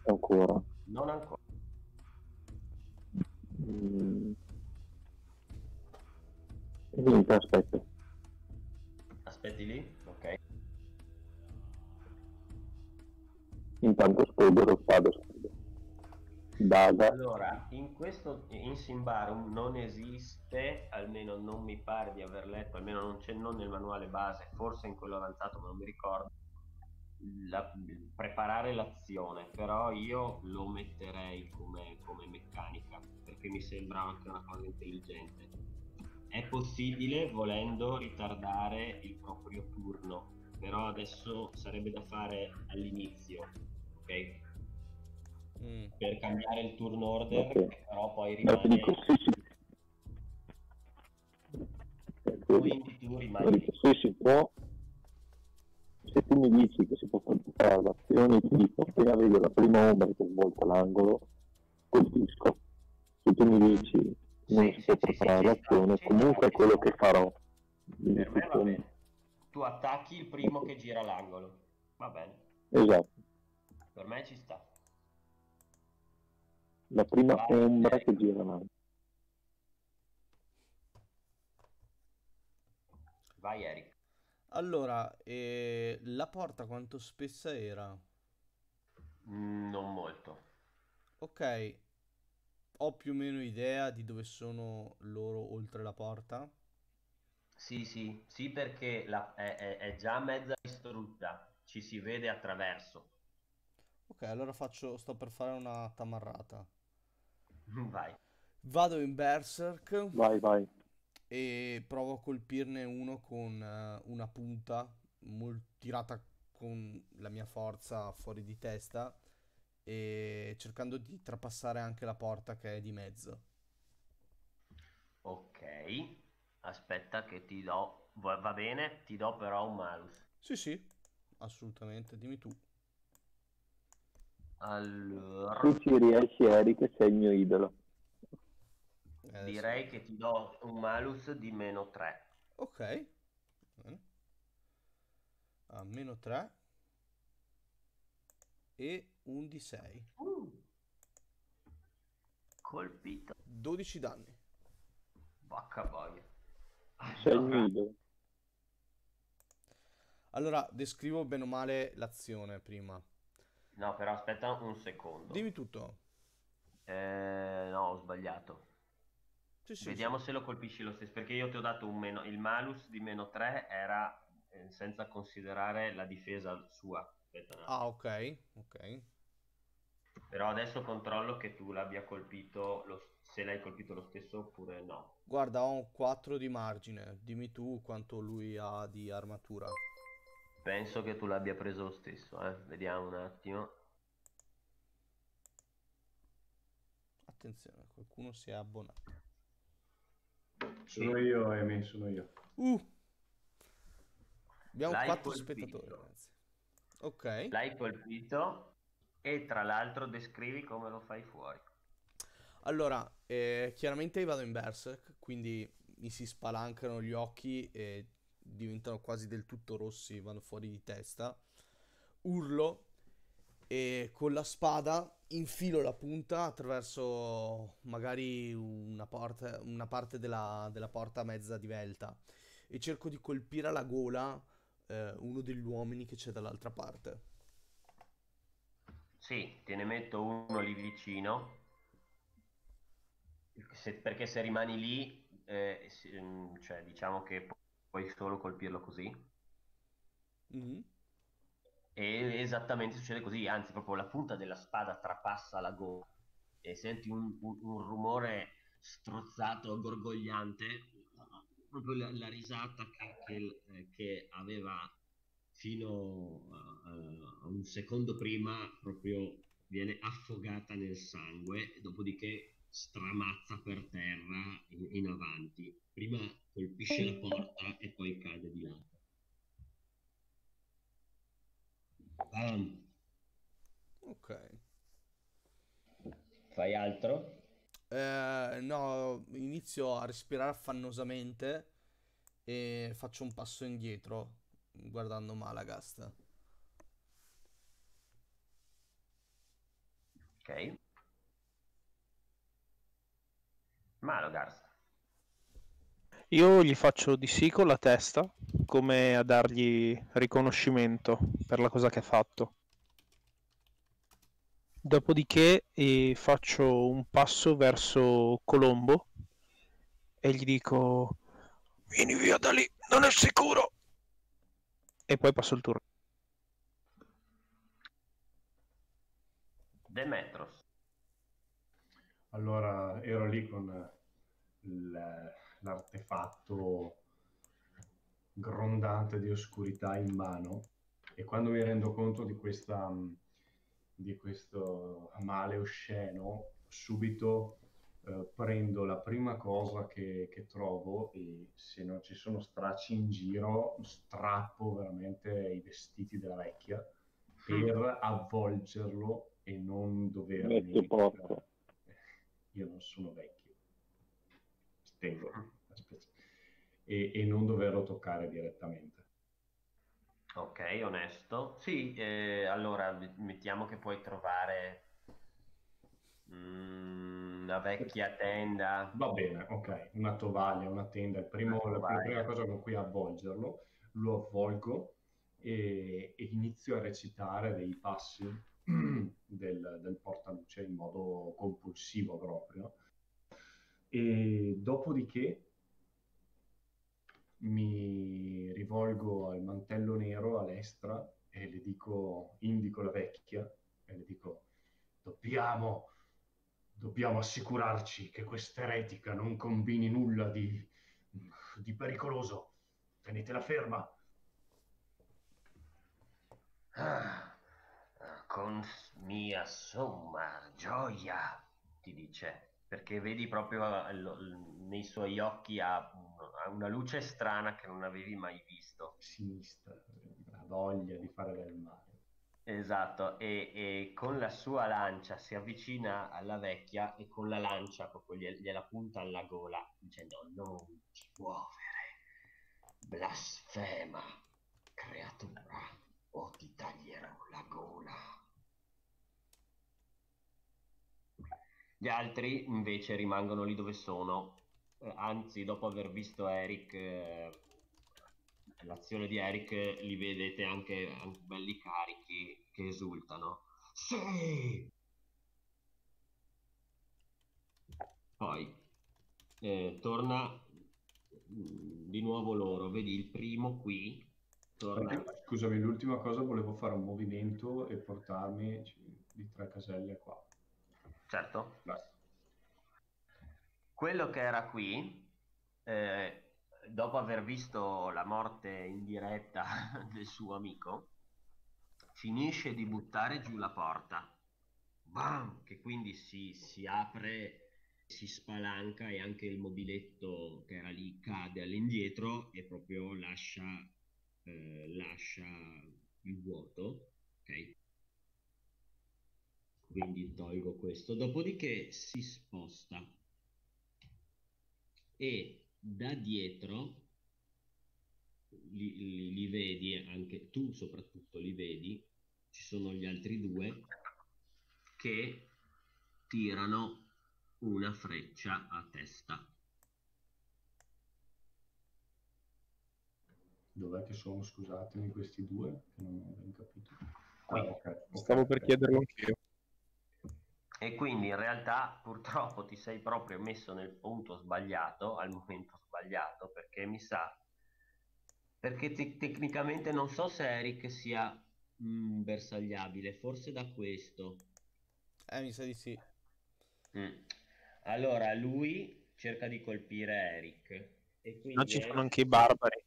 ancora. non ancora. Mm. Niente, aspetta. Aspetti lì? Ok. Intanto sfodero spada scudo. Daga. Allora, in questo in Simbarum non esiste, almeno non mi pare di aver letto, almeno non c'è non nel manuale base, forse in quello avanzato, ma non mi ricordo. la- preparare l'azione, però io lo metterei come, come meccanica perché mi sembra anche una cosa intelligente. È possibile, volendo, ritardare il proprio turno, però adesso sarebbe da fare all'inizio, ok? Mm. Per cambiare il turn order, Ok. che però poi Ma ti rimane. dico sì, sì. Quindi tu rimani dico, se si può, se tu mi dici che si può fare l'azione, ti dico appena vedo la prima ombra che svolta l'angolo, colpisco. Se tu mi dici non Sì, si può preparare sì, l'azione, sì, comunque è sì. quello che farò. Per me va bene. Tu attacchi il primo che gira l'angolo. Va bene. Esatto, Per me ci sta. La prima ombra che gira l'angolo. Vai Eric. Allora, eh, la porta quanto spessa era? Mm, non molto. Ok, ho più o meno idea di dove sono loro oltre la porta. Sì, sì, sì perché la- è, è- è già mezza distrutta. Ci si vede attraverso. Ok, allora faccio, sto per fare una tamarrata. *laughs* Vai. Vado in Berserk Vai, vai. e provo a colpirne uno con eh, una punta mol- tirata con la mia forza fuori di testa e cercando di trapassare anche la porta che è di mezzo. Ok. Aspetta che ti do... Va, va bene? Ti do però un malus. Sì, sì, assolutamente, dimmi tu. Allora... Tu ci riesci Eric, sei il mio idolo. Eh, adesso- Direi che ti do un malus di meno 3. Ok. A meno 3 e un di 6. Colpito. 12 danni. Vacca boia. Sei il mio Allora, idolo. Allora, descrivo bene o male l'azione prima. No, però aspetta un secondo. Dimmi tutto. Eh, no, ho sbagliato. Sì, sì, Vediamo se lo colpisci lo stesso, perché io ti ho dato un meno, il malus di meno 3 era eh, senza considerare la difesa sua. Aspetta attimo. Ah, ok, ok. Però adesso controllo che tu l'abbia colpito, lo- se l'hai colpito lo stesso oppure no. Guarda, ho un 4 di margine. Dimmi tu quanto lui ha di armatura. Penso che tu l'abbia preso lo stesso, eh. Vediamo un attimo. Attenzione, qualcuno si è abbonato. Sì. Sono io, Emi, sono io. Uh! Abbiamo L'hai 4 colpito. spettatori, ragazzi. Ok. L'hai colpito e tra l'altro descrivi come lo fai fuori. Allora, E chiaramente vado in berserk, quindi mi si spalancano gli occhi e diventano quasi del tutto rossi, vanno fuori di testa. Urlo e con la spada infilo la punta attraverso magari una, porta, una parte della, della porta mezza divelta e cerco di colpire alla gola eh, uno degli uomini che c'è dall'altra parte. Sì, te ne metto uno lì vicino. Se- perché se rimani lì, eh, si- mm, cioè, diciamo che puoi solo colpirlo così. Mhm. E esattamente succede così, anzi, proprio la punta della spada trapassa la gola e senti un, un- un rumore strozzato, gorgogliante, proprio la, la risata che, che- eh, che aveva fino a, a un secondo prima, proprio viene affogata nel sangue, dopodiché stramazza per terra in, in avanti. Prima colpisce la porta e poi cade di lato. Bam. Ok. Fai altro? Eh, no, inizio a respirare affannosamente e faccio un passo indietro guardando Malagast. Ok. Malogars. Io gli faccio di sì con la testa, come a dargli riconoscimento per la cosa che ha fatto. Dopodiché eh, faccio un passo verso Colombo e gli dico: Vieni via da lì, non è sicuro. E poi passo il turno. Demetros. Allora ero lì con il- l'artefatto grondante di oscurità in mano e quando mi rendo conto di questa di questo male osceno subito eh, prendo la prima cosa che, che trovo e se non ci sono stracci in giro strappo veramente i vestiti della vecchia per avvolgerlo e non dovermi Vecchio porco. Io non sono vecchio tengo aspetta. e, e non doverlo toccare direttamente Ok, onesto. Sì, eh, allora mettiamo che puoi trovare mm, una vecchia tenda. va bene ok una tovaglia una tenda il primo, Una la, prima cosa con cui avvolgerlo lo avvolgo e, e inizio a recitare dei passi *clears throat* del, del portaluce in modo compulsivo proprio e dopodiché mi rivolgo al mantello nero all'estra e le dico, indico la vecchia e le dico, dobbiamo, dobbiamo assicurarci che questa eretica non combini nulla di, di pericoloso. Tenetela ferma. Ah, con mia somma gioia, ti dice, perché vedi proprio nei suoi occhi ha un- ha una luce strana che non avevi mai visto. Sinistra, ha voglia di fare del male. Esatto, e, e con la sua lancia si avvicina alla vecchia e con la lancia proprio glie- gliela punta alla gola, dicendo non ti muovere, blasfema, creatura, o ti taglierò la gola. Gli altri invece rimangono lì dove sono, eh, anzi dopo aver visto Eric, eh, l'azione di Eric, li vedete anche, anche belli carichi che esultano. Sì! Poi eh, torna mm, di nuovo loro, vedi il primo qui, torna... Scusami, l'ultima cosa, volevo fare un movimento e portarmi di tre caselle qua. Certo. Basta. Quello che era qui, eh, dopo aver visto la morte in diretta *laughs* del suo amico, finisce di buttare giù la porta. Bam! Che quindi si, si apre, si spalanca e anche il mobiletto che era lì cade all'indietro e proprio lascia, eh, lascia il vuoto. Ok? Quindi tolgo questo. Dopodiché si sposta e da dietro li, li- li vedi, anche tu soprattutto li vedi, ci sono gli altri due che tirano una freccia a testa. Dov'è che sono, scusatemi, questi due? Che non ho ben capito. Ah, ok, ok, Stavo per ok. chiederlo anch'io. E quindi in realtà purtroppo ti sei proprio messo nel punto sbagliato, al momento sbagliato, perché mi sa, perché te- tecnicamente non so se Eric sia mm, bersagliabile, forse da questo. Eh, mi sa di sì. Mm. Allora lui cerca di colpire Eric e quindi No, ci sono Eric- anche i barbari.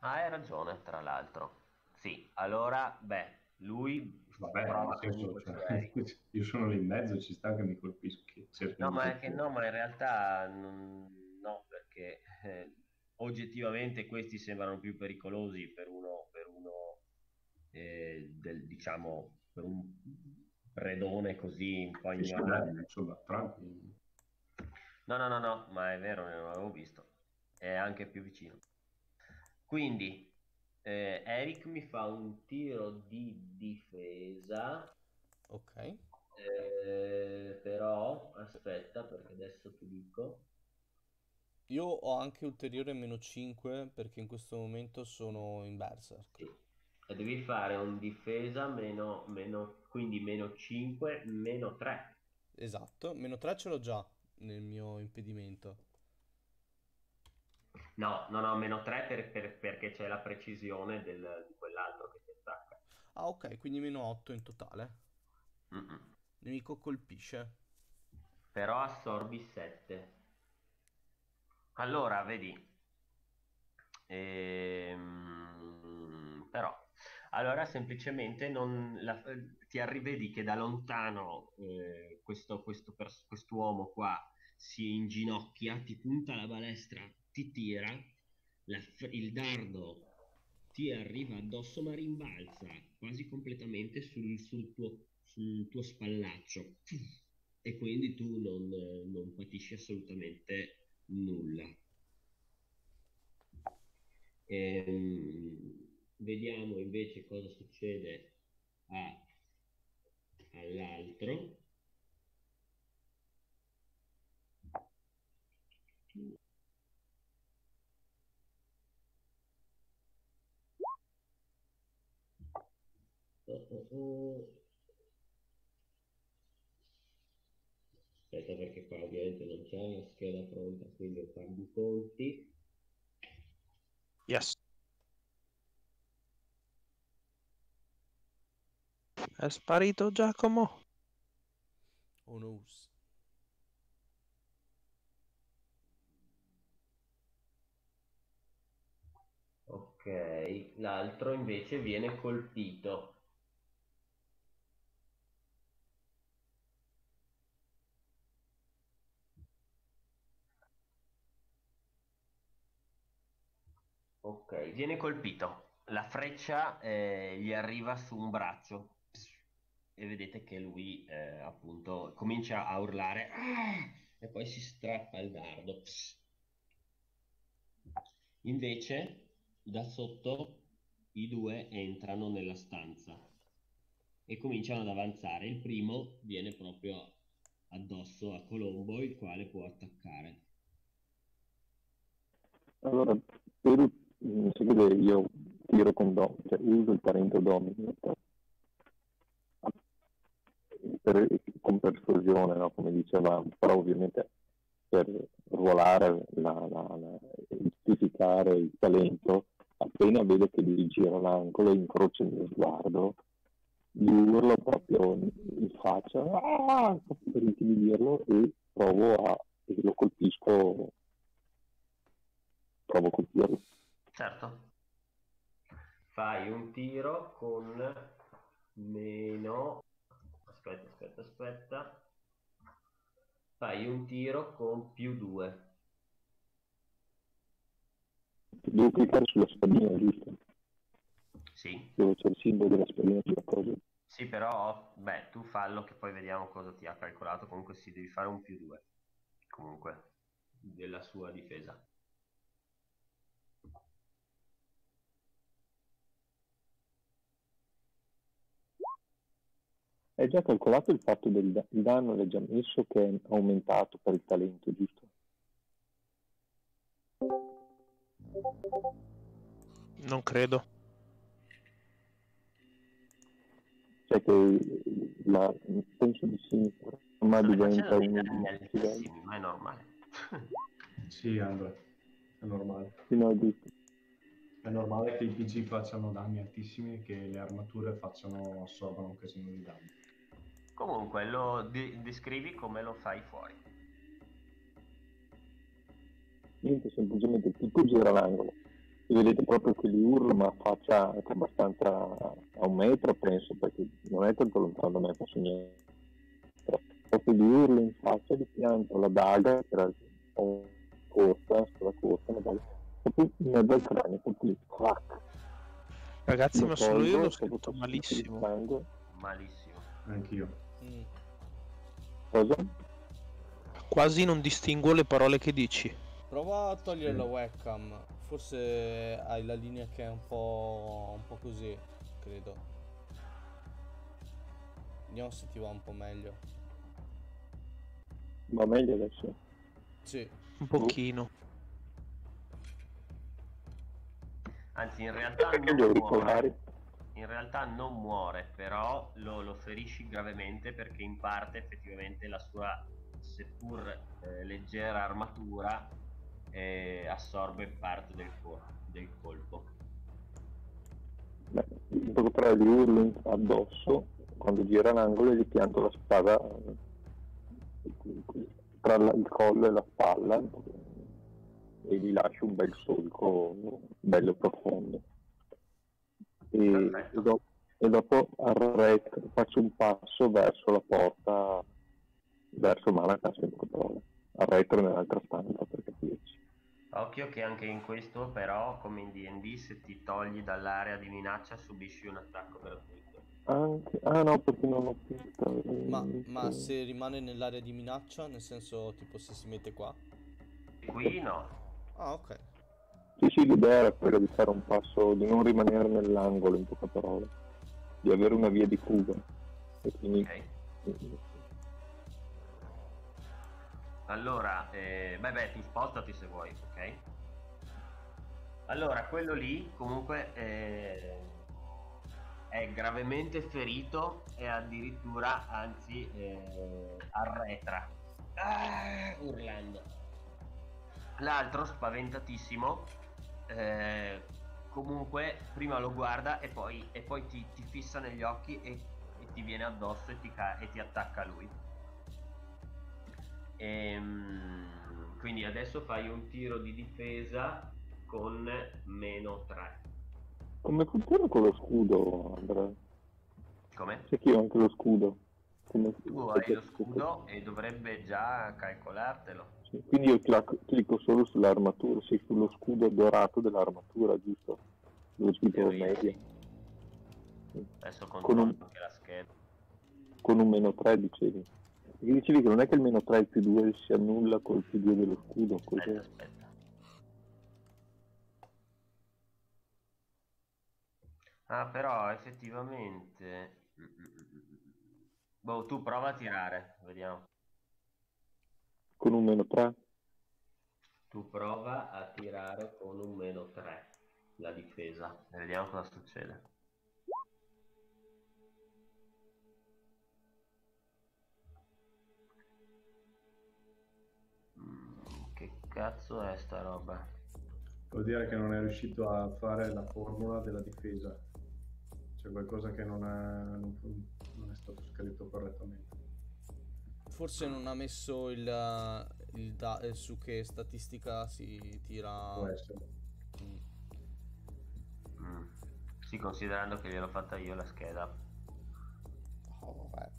Ah, hai ragione, tra l'altro. Sì, allora, beh, lui Vabbè, prova senso, cioè, *laughs* io sono lì in mezzo, ci sta che mi colpisco. cerco No, ma è che colpire. no, ma in realtà non- no, perché eh, oggettivamente questi sembrano più pericolosi per uno, per uno eh, del, diciamo, per un predone così un po' ignorante. insomma, tranquillo. No, no, no, no, ma è vero, non l'avevo visto. È anche più vicino. Quindi, eh, Eric mi fa un tiro di difesa, Ok. eh, però aspetta perché adesso ti dico. Io ho anche ulteriore meno 5 perché in questo momento sono in Berserk. Sì. E devi fare un difesa meno, meno, quindi meno 5, meno 3. Esatto, meno 3 ce l'ho già nel mio impedimento. No, no, no, meno 3 per- per- perché c'è la precisione del- di quell'altro che ti attacca. Ah, ok, quindi meno 8 in totale. Mm-mm. Nemico colpisce. Però assorbi 7. Allora, vedi. Ehm, però, allora semplicemente non la- ti arrivedi che da lontano eh, questo, questo pers- quest'uomo qua si inginocchia, ti punta la balestra, ti tira, la il dardo ti arriva addosso ma rimbalza quasi completamente sul, sul tuo, sul tuo spallaccio e quindi tu non, non patisci assolutamente nulla. Ehm, vediamo invece cosa succede a- all'altro. Aspetta perché qua ovviamente non c'è la scheda pronta, quindi devo fare due conti. Yes. È sparito Giacomo? Oh noes. Ok, l'altro invece viene colpito. Ok, viene colpito. La freccia eh, gli arriva su un braccio e vedete che lui eh, appunto comincia a urlare "Ah!" e poi si strappa il dardo. Invece da sotto i due entrano nella stanza e cominciano ad avanzare. Il primo viene proprio addosso a Colombo, il quale può attaccare. Allora, per, mm, se vede, io tiro con dom, cioè uso il parente domino per, con persuasione, no, come dicevamo, però ovviamente per ruolare, la, la, la, giustificare il talento, appena vedo che lui gira l'angolo e incrocia il mio sguardo, gli urlo proprio in faccia "Ah!" per intimidirlo e provo a e lo colpisco provo a colpirlo Certo. Fai un tiro con meno... Aspetta, aspetta, aspetta. Fai un tiro con più 2. devo cliccare sulla spadina giusto? Sì. dove c'è il simbolo della spadina sulla cosa Sì, però, beh, tu fallo che poi vediamo cosa ti ha calcolato. Comunque sì, devi fare un più 2. Comunque. della sua difesa. Hai già calcolato il fatto del il danno, l'hai già messo che è aumentato per il talento, giusto? Non credo. Cioè che la, penso di sì, ma diventa livello. altissimi, ma è normale. Sì, Andrea, è normale. Sì, no, giusto. È normale che i PG facciano danni altissimi e che le armature facciano, assorbano un casino di danni. Comunque, lo de- descrivi come lo fai fuori. Niente, semplicemente tipo gira l'angolo. E vedete proprio che gli urlo, ma a faccia anche abbastanza a un metro, penso, perché non è tanto lontano da me, posso niente. Proprio gli urlo in faccia, gli pianto la daga, che era un corsa, sulla corsa, magari, proprio in mezzo al cranio, proprio lì, clac. Ragazzi, Lo ma solo io l'ho così, malissimo. di. Malissimo. Anch'io. Mm. Cosa? Quasi non distinguo le parole che dici. Prova a togliere Sì. la webcam. Forse hai la linea che è un po', un po' così, credo. Vediamo se ti va un po' meglio. Va meglio adesso. Sì. Un pochino. Anzi, in realtà Perché devo non muore. ricordare? In realtà non muore, però lo, lo ferisci gravemente perché in parte effettivamente la sua, seppur eh, leggera armatura, eh, assorbe parte del, cor- del colpo. Beh, tre gli urlo addosso, quando gira l'angolo gli pianto la spada tra il collo e la spalla e gli lascio un bel solco bello profondo. E, Perfetto. e dopo, e dopo arretro, faccio un passo verso la porta, verso Malacas in parole. Arretro nell'altra stanza per capirci. Occhio che anche in questo però, come in D&D, se ti togli dall'area di minaccia subisci un attacco gratuito. Anche, ah no, perché non ho più Ma, ma se rimane nell'area di minaccia, nel senso tipo se si mette qua? Qui no. Ah, ok. Sì, sì, l'idea era quella di fare un passo, di non rimanere nell'angolo in poche parole, di avere una via di fuga. E quindi Ok. Allora, eh, beh, beh, tu spostati se vuoi, ok? Allora, quello lì comunque eh, è gravemente ferito e addirittura, anzi, eh, arretra, Ah, urlando. L'altro, spaventatissimo, eh, comunque prima lo guarda e poi, e poi ti, ti fissa negli occhi e, e ti viene addosso e ti, ca- e ti attacca lui. Ehm, quindi adesso fai un tiro di difesa con meno 3. come funziona con lo scudo, Andrea? Come? C'è che io ho anche lo scudo. Come- Tu hai lo scudo e dovrebbe già calcolartelo. Sì, Quindi io clac- clicco solo sull'armatura, sì, sullo scudo dorato dell'armatura, giusto? Teoria, media, sì. Adesso Con un- anche la scheda. con un meno 3 dicevi. Perché dicevi che non è che il meno 3 e il più 2 si annulla col più 2 dello scudo, Aspetta, cos'è? aspetta. Ah, però effettivamente... Mm, mm, mm. Boh, tu prova a tirare, vediamo. Con un meno 3? Tu prova a tirare con un meno 3 la difesa e vediamo cosa succede. Mm, che cazzo è sta roba? Vuol dire che non è riuscito a fare la formula della difesa. C'è qualcosa che non è, non non è stato scritto correttamente. Forse non ha messo il, il da- eh, su che statistica si tira. Può essere. Mm. Mm. Sì, considerando che gliel'ho fatta io la scheda. Oh, vabbè.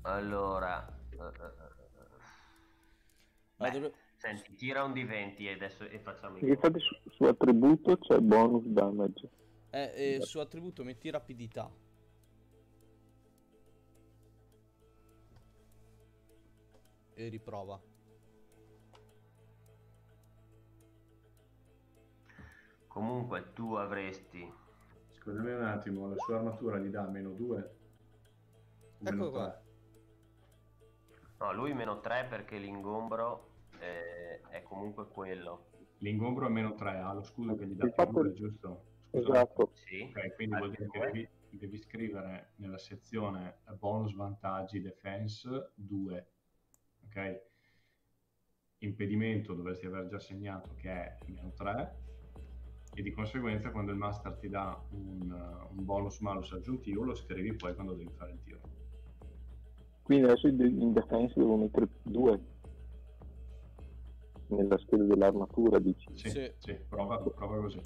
Allora... eh, eh, eh, beh, Senti, tira un D20 e adesso e facciamo i Perché conti. infatti su, su attributo c'è bonus damage. Eh, eh, su attributo metti rapidità. e riprova. Comunque tu avresti... Scusami un attimo, la sua armatura gli dà meno 2? Eccolo qua. No, lui meno 3 perché l'ingombro è, è comunque quello. L'ingombro è meno 3, ha lo scudo che gli dà più 2, giusto? Scusa. Esatto. Sì. Ok, quindi vuol dire che devi, devi scrivere nella sezione bonus vantaggi defense 2 ok? Impedimento dovresti aver già segnato che è meno 3 e di conseguenza quando il master ti dà un, un bonus malus aggiuntivo lo scrivi poi quando devi fare il tiro. Quindi adesso in defense devo mettere 2 nella scheda dell'armatura, dici. Sì, Sì. sì, prova, prova così.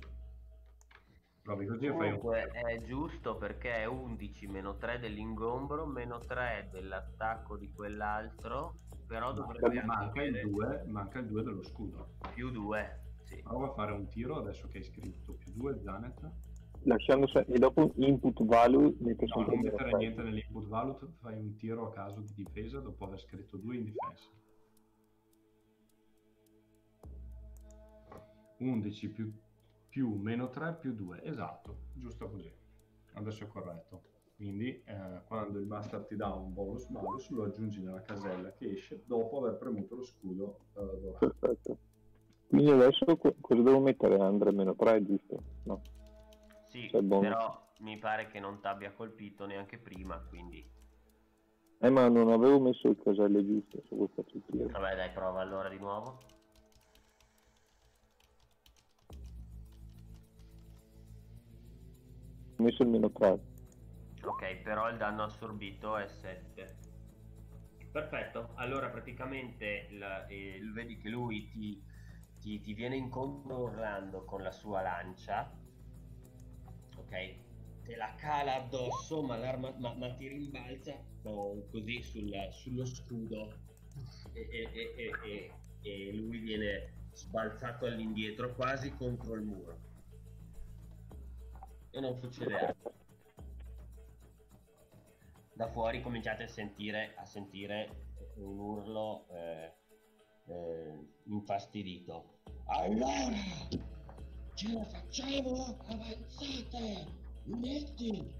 Provi così e fai un... Comunque è giusto perché è 11 meno 3 dell'ingombro, meno 3 dell'attacco di quell'altro, però dovrebbe Manca il avere 2, manca il 2 dello scudo. più 2. Sì. Prova a fare un tiro adesso che hai scritto più 2 Zanet. Lasciando se- e dopo input value metto No, non mettere niente nell'input value, fai un tiro a caso di difesa dopo aver scritto 2 in difesa. 11 più, più meno 3 più 2, esatto, giusto così. Adesso è corretto. Quindi eh, quando il master ti dà un bonus malus lo aggiungi nella casella che esce dopo aver premuto lo scudo eh, dorato. Perfetto. Quindi adesso co- cosa devo mettere? Andre meno 3, giusto? No. Sì, bonus. però mi pare che non ti abbia colpito neanche prima, quindi Eh ma non avevo messo il caselle giusto, se vuoi faccio il tiro. vabbè dai prova allora di nuovo. Ho messo il meno 3. Ok, però il danno assorbito è 7. Perfetto, allora praticamente il- eh, vedi che lui ti, ti- ti viene incontro urlando con la sua lancia, ok? Te la cala addosso, ma, ma, ma ti rimbalza oh, così sul- sullo scudo e- e- e- e lui viene sbalzato all'indietro quasi contro il muro. E non succede altro da fuori cominciate a sentire, a sentire un urlo eh, eh, infastidito. Allora, ce la facciamo? Avanzate! Metti!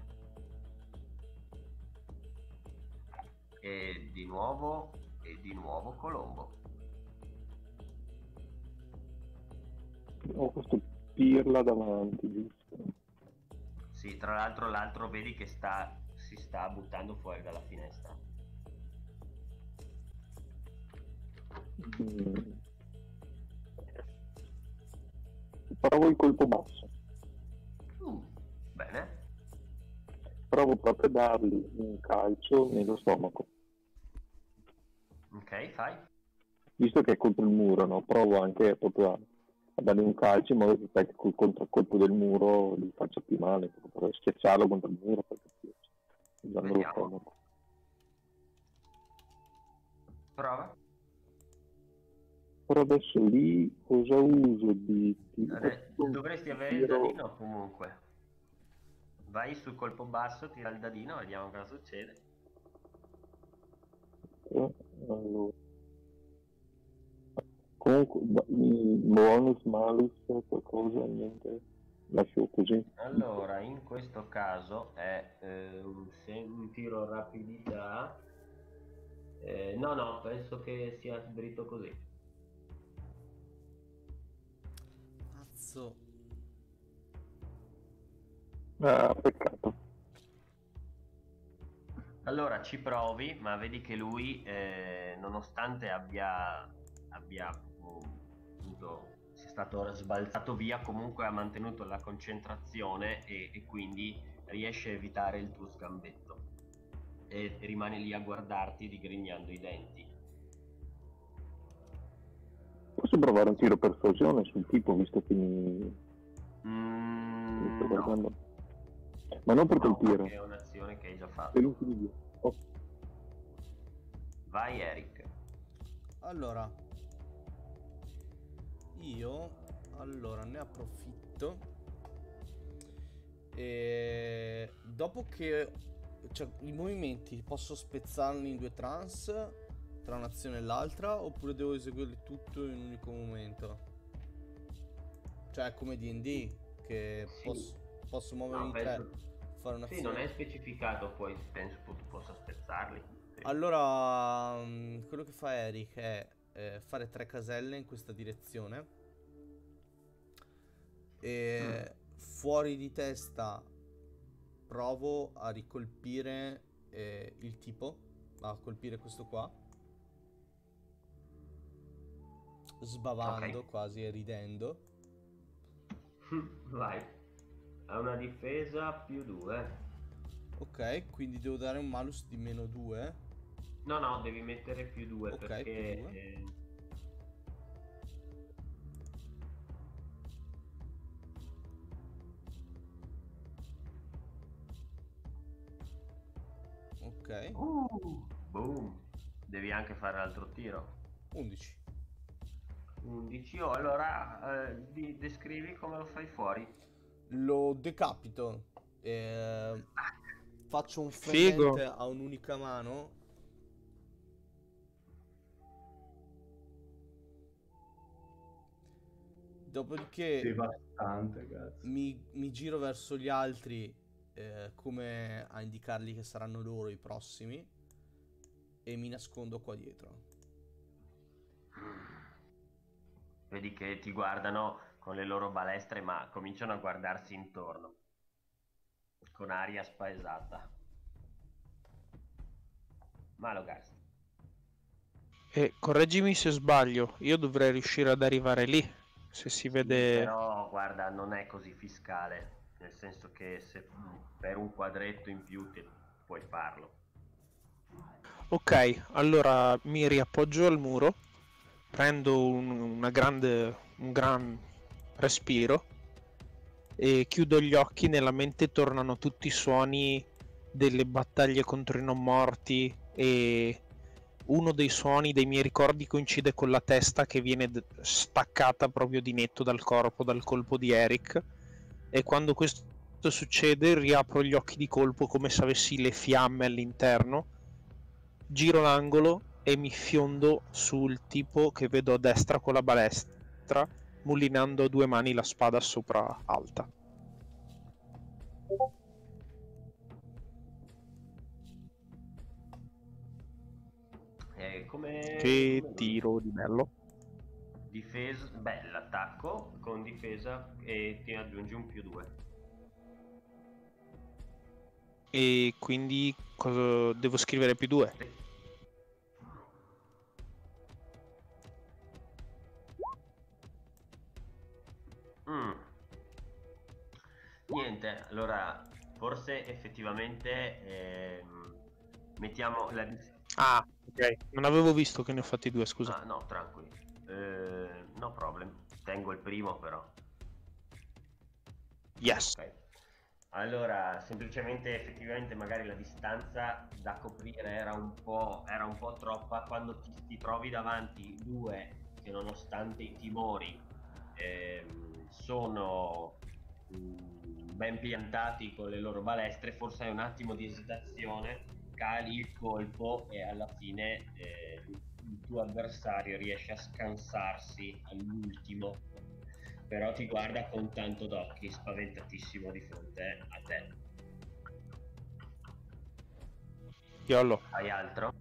E di nuovo, e di nuovo Colombo. Ho questo pirla davanti, giusto? Sì, tra l'altro l'altro vedi che sta, si sta buttando fuori dalla finestra. Mm. Provo il colpo basso. Uh, bene. Provo proprio a dargli un calcio nello stomaco. Ok, fai. Visto che è contro il muro, no? provo anche proprio a, a dargli un calcio in modo che col contraccolpo del muro gli faccia più male, proprio per schiacciarlo contro il muro per capirci. Prova. Però adesso lì cosa uso di... Ade- dovresti avere il dadino comunque. Vai sul colpo basso, tira il dadino, vediamo cosa succede. Eh, allora. Comunque, i bonus, malus, qualcosa, niente. Lascio così. Allora, in questo caso è eh, un, un tiro a rapidità. Eh, no, no, penso che sia dritto così. Cazzo. Ah, peccato. Allora ci provi, ma vedi che lui, eh, nonostante abbia, abbia stato sbalzato via, comunque ha mantenuto la concentrazione e, e quindi riesce a evitare il tuo sgambetto. E rimane lì a guardarti digrignando i denti. Posso provare un tiro persuasione sul tipo, visto che mi, mi Mm, sto no, guardando? Ma non per no, colpire. perché è un'azione che hai già fatto. Per. Oh, Vai Eric. Allora, io allora ne approfitto e dopo che cioè, i movimenti posso spezzarli in due trance tra un'azione e l'altra oppure devo eseguirli tutto in un unico momento? Cioè, come D&D, che Sì. posso, posso muovermi No, in tre, fare una Sì, non è specificato, poi penso tu possa spezzarli. Sì. Allora, mm, quello che fa Eric è eh, fare tre caselle in questa direzione. E fuori di testa provo a ricolpire eh, il tipo, a colpire questo qua. Sbavando Ok. quasi e ridendo. *laughs* Vai. Ha una difesa più 2. Ok, quindi devo dare un malus di meno 2. No, no, devi mettere più 2 Ok, perché... più due. eh, Ok, Uh, boom. Devi anche fare l'altro tiro. 11. 11. Oh, allora eh, di- descrivi come lo fai fuori. Lo decapito. eh, faccio un Figo. fendente a un'unica mano. Dopodiché Devastante, cazzo. mi, mi giro verso gli altri eh, come a indicargli che saranno loro i prossimi e mi nascondo qua dietro. Vedi che ti guardano con le loro balestre, ma cominciano a guardarsi intorno. Con aria spaesata. Malogast. E correggimi se sbaglio, io dovrei riuscire ad arrivare lì. Se si vede... Però guarda, non è così fiscale. Nel senso che se per un quadretto in più ti puoi farlo. Ok, allora mi riappoggio al muro, prendo un, una grande, un gran respiro e chiudo gli occhi. Nella mente tornano tutti i suoni delle battaglie contro i non morti e uno dei suoni dei miei ricordi coincide con la testa che viene staccata proprio di netto dal corpo dal colpo di Eric e quando questo succede riapro gli occhi di colpo come se avessi le fiamme all'interno giro l'angolo e mi fiondo sul tipo che vedo a destra con la balestra, mullinando a due mani la spada sopra alta. Come... Che come- tiro di bello. Difesa, beh, l'attacco con difesa e ti aggiungi un più 2. E quindi cosa devo scrivere più due? Mm. Niente, allora forse effettivamente ehm, mettiamo la dif- Ah, ok. Non avevo visto che ne ho fatti due, scusa. Ah, no, tranquilli. Eh, no problem. Tengo il primo però. Yes. Ok. Allora, semplicemente effettivamente magari la distanza da coprire era un po', era un po' troppa quando ti, ti trovi davanti due che nonostante i timori ehm, sono mm, ben piantati con le loro balestre, forse hai un attimo di esitazione, cali il colpo e alla fine eh, il tuo avversario riesce a scansarsi all'ultimo però ti guarda con tanto d'occhi, spaventatissimo di fronte a te. Yollo. Hai altro?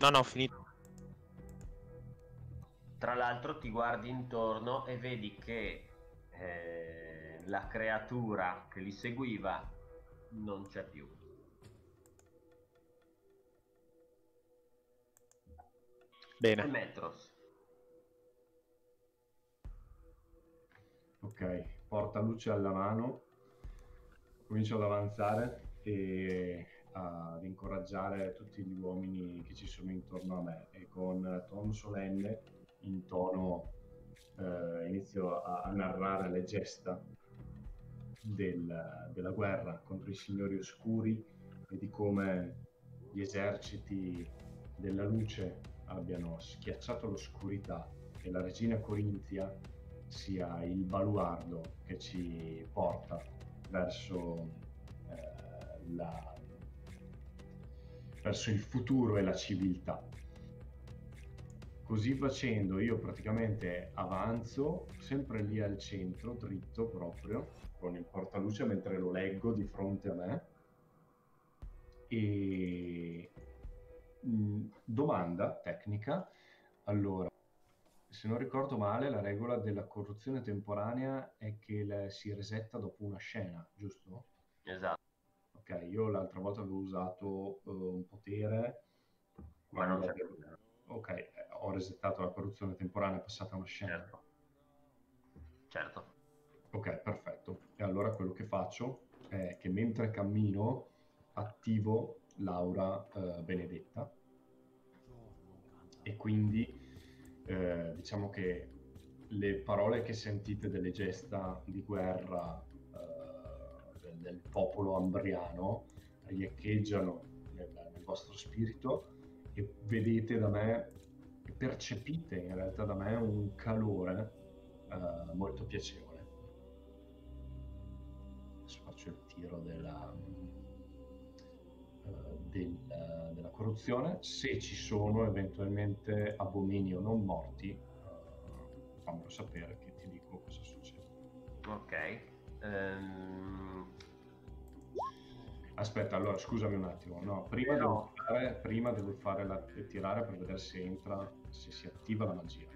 No, no, ho finito. Tra l'altro ti guardi intorno e vedi che eh, la creatura che li seguiva non c'è più. Bene. Metros. Ok, porta luce alla mano, comincio ad avanzare e ad incoraggiare tutti gli uomini che ci sono intorno a me e con tono solenne, in tono, eh, inizio a, a narrare le gesta del- della guerra contro i signori oscuri e di come gli eserciti della luce abbiano schiacciato l'oscurità e la regina Corinzia sia il baluardo che ci porta verso, eh, la- verso il futuro e la civiltà. Così facendo io praticamente avanzo sempre lì al centro, dritto proprio, con il portaluce mentre lo leggo di fronte a me. E mh, domanda tecnica. Allora, se non ricordo male, la regola della corruzione temporanea è che la- si resetta dopo una scena, giusto? Esatto, Ok, io l'altra volta avevo usato eh, un potere, ma non c'è problema. Ok, eh, ho resettato la corruzione temporanea, passata una scena. Certo. Certo. Ok, perfetto. E allora quello che faccio è che mentre cammino attivo l'aura eh, benedetta e quindi eh, diciamo che le parole che sentite delle gesta di guerra eh, del, del popolo ambriano riecheggiano nel, nel vostro spirito e vedete da me, percepite in realtà da me un calore eh, molto piacevole. Faccio il tiro della, eh, del- eh, della corruzione. Se ci sono eventualmente abomini o non morti, eh, fammelo sapere che ti dico cosa succede. Ok. Ehm, Aspetta, allora scusami un attimo. No, prima, No. devo, fare, prima devo fare la, tirare per vedere se entra, se si attiva la magia.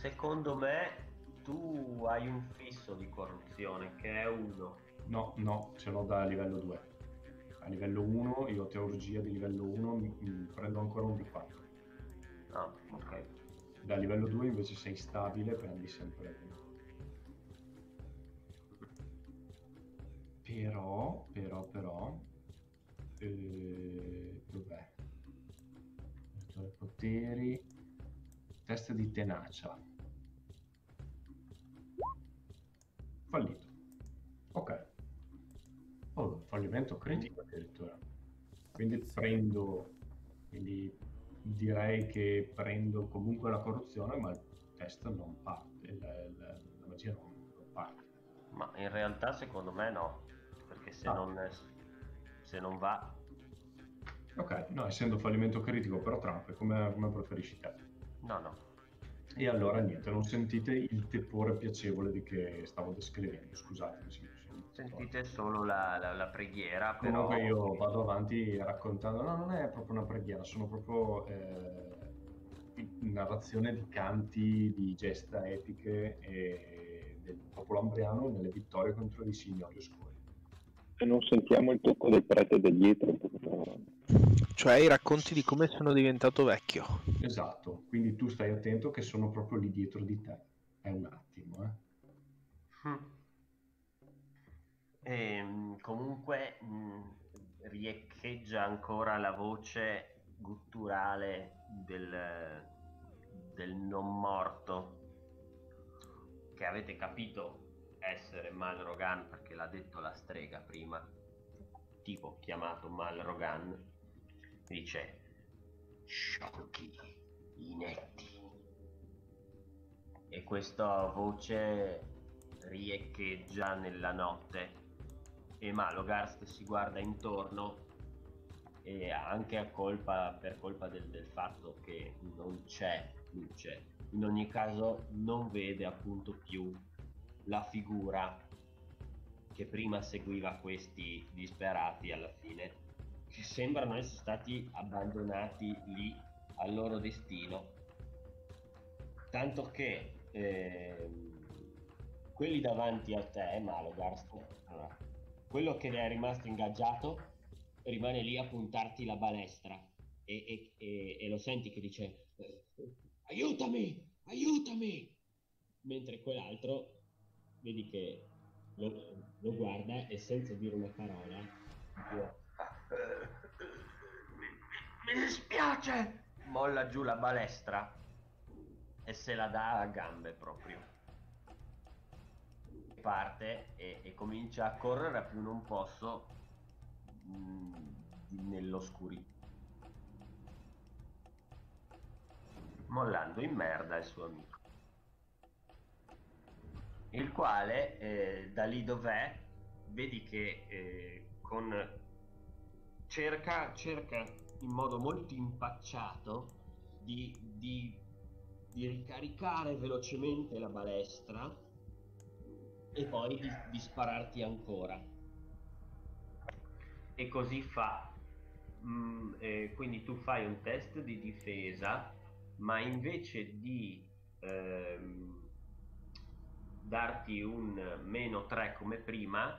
secondo me tu hai un fisso di corruzione che è uno. No, no, ce l'ho da livello 2. A livello 1, io ho teologia di livello 1, mi, mi prendo ancora un D4. Ah, ok. Da livello 2 invece sei stabile, prendi sempre uno. Però, però, però... eh, dov'è? Poteri... Test di tenacia. Fallito. Ok. Oh, fallimento critico addirittura. Quindi prendo... Quindi direi che prendo comunque la corruzione, ma il test non parte, la, la- la magia non, non parte. Ma in realtà secondo me no. Perché se, Ah. non, se non va... Ok, no, essendo fallimento critico, però Trump, come, come preferisci te? No, no. E allora niente, non sentite il tepore piacevole di che stavo descrivendo, scusatemi. Sentite solo la, la- la preghiera, però... Comunque io vado avanti raccontando, no, non è proprio una preghiera, sono proprio eh, narrazione di canti, di gesta epiche e del popolo ambriano nelle vittorie contro i signori oscuri. Se non sentiamo il tocco del prete da dietro, Cioè i racconti di come sono diventato vecchio. Esatto, quindi tu stai attento che sono proprio lì dietro di te. È un attimo, eh. Mm. Ehm, comunque mh, riecheggia ancora la voce gutturale del, del non morto che avete capito essere Malrogan perché l'ha detto la strega prima tipo chiamato Malrogan dice sciocchi inetti. E questa voce riecheggia nella notte e Malogast si guarda intorno e anche a colpa, per colpa del, del fatto che non c'è luce. In ogni caso non vede appunto più la figura che prima seguiva questi disperati alla fine. Che sembrano essere stati abbandonati lì al loro destino. Tanto che ehm, quelli davanti a te Malogarst allora, quello che ne è rimasto ingaggiato rimane lì a puntarti la balestra. E, e- e- e lo senti che dice eh, aiutami aiutami! Mentre quell'altro vedi che lo, lo guarda e senza dire una parola dice, mi, mi dispiace! Molla giù la balestra e se la dà a gambe proprio parte e, e comincia a correre a più non posso mh, nell'oscurità. Mollando in merda il suo amico. Il quale eh, da lì dov'è vedi che eh, con cerca, cerca in modo molto impacciato di, di di ricaricare velocemente la balestra e poi di, di spararti ancora. E così fa. Mm, eh, quindi tu fai un test di difesa, ma invece di ehm, darti un meno 3 come prima,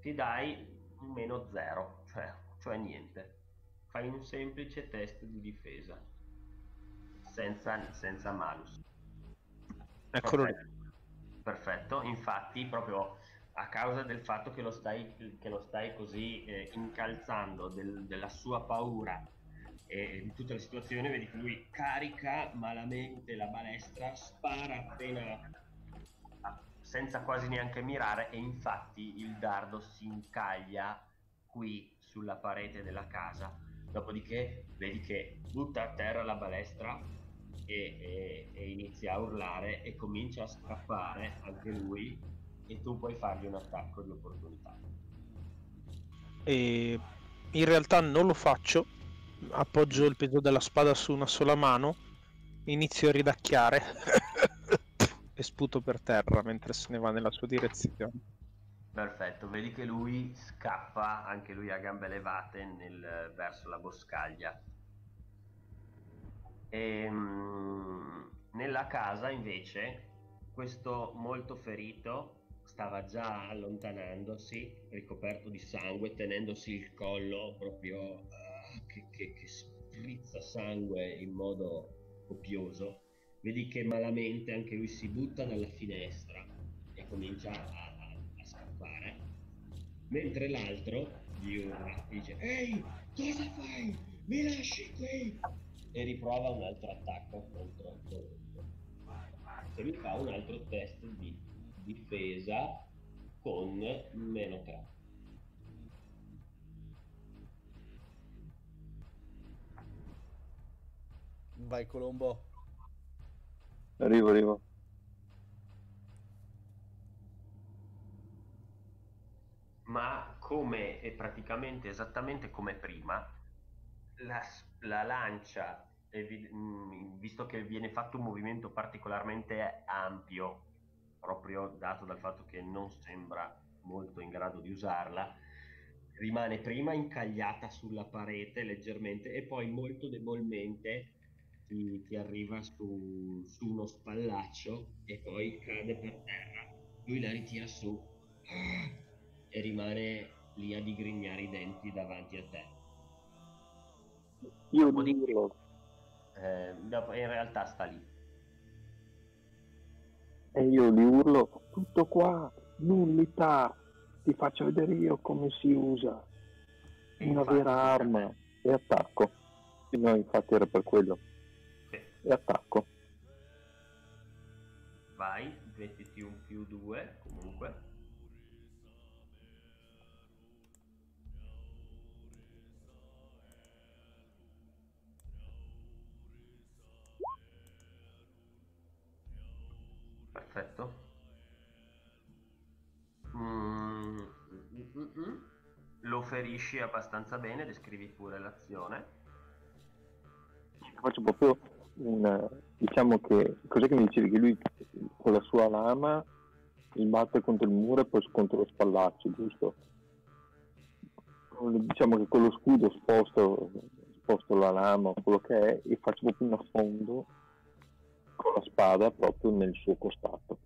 ti dai un meno 0, cioè, cioè niente. Fai un semplice test di difesa, senza, senza malus. Eccolo lì. Perfetto. Infatti proprio a causa del fatto che lo stai, che lo stai così eh, incalzando del- della sua paura e di tutta la situazione, vedi che lui carica malamente la balestra, spara appena senza quasi neanche mirare e infatti il dardo si incaglia qui sulla parete della casa. Dopodiché vedi che butta a terra la balestra e, e- e inizia a urlare e comincia a scappare anche lui e tu puoi fargli un attacco di opportunità. E in realtà non lo faccio. Appoggio il peso della spada su una sola mano. Inizio a ridacchiare. *laughs* e sputo per terra mentre se ne va nella sua direzione. Perfetto, vedi che lui scappa, anche lui a gambe levate, nel- verso la boscaglia. Ehm, nella casa invece, questo molto ferito stava già allontanandosi, ricoperto di sangue, tenendosi il collo proprio ah, che, che- che sprizza sangue in modo copioso. Vedi che malamente anche lui si butta dalla finestra e comincia a, a- a scappare. Mentre l'altro gli urla, dice Ehi, cosa fai? Mi lasci qui! E riprova un altro attacco contro. Se mi fa un altro test di difesa con meno 3. Vai Colombo. Arrivo, arrivo. ma come è praticamente esattamente come prima, la, la lancia, mh, visto che viene fatto un movimento particolarmente ampio, proprio dato dal fatto che non sembra molto in grado di usarla, rimane prima incagliata sulla parete leggermente e poi molto debolmente ti, ti arriva su, su uno spallaccio e poi cade per terra. Lui la ritira su e rimane lì a digrignare i denti davanti a te. Io dirlo, Eh, in realtà sta lì. e io gli urlo, tutto qua, nullità, ti faccio vedere io come si usa E una infatti, vera arma e attacco. No, infatti era per quello, sì. e attacco. Vai, mettiti un più 2 Perfetto. Mm, mm, mm, mm. Lo ferisci abbastanza bene, descrivi pure l'azione. Faccio proprio un, diciamo che, cos'è che mi dicevi che lui con la sua lama il batte contro il muro e poi contro lo spallaccio, giusto? Diciamo che con lo scudo sposto, sposto la lama o quello che è e faccio proprio un affondo con la spada proprio nel suo costato.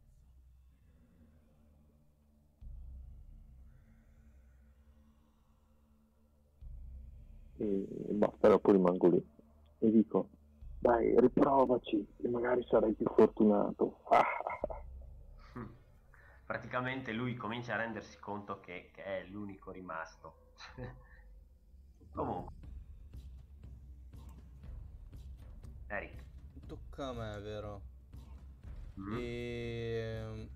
E basta, dopo rimango lì. E dico, dai, riprovaci e magari sarai più fortunato. *laughs* Praticamente lui comincia a rendersi conto che, che è l'unico rimasto. *laughs* Comunque. Eric. Tocca a me, vero? Mm. E...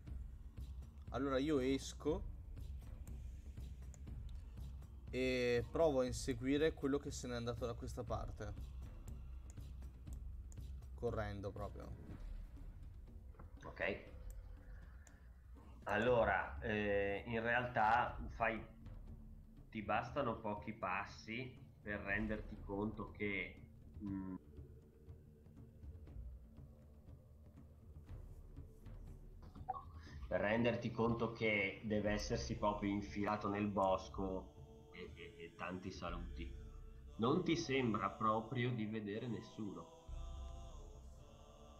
Allora io esco e provo a inseguire quello che se n'è andato da questa parte. Correndo proprio. Ok. Allora, eh, in realtà fai, ti bastano pochi passi per renderti conto che mm, renderti conto che deve essersi proprio infilato nel bosco e, e- e tanti saluti. Non ti sembra proprio di vedere nessuno.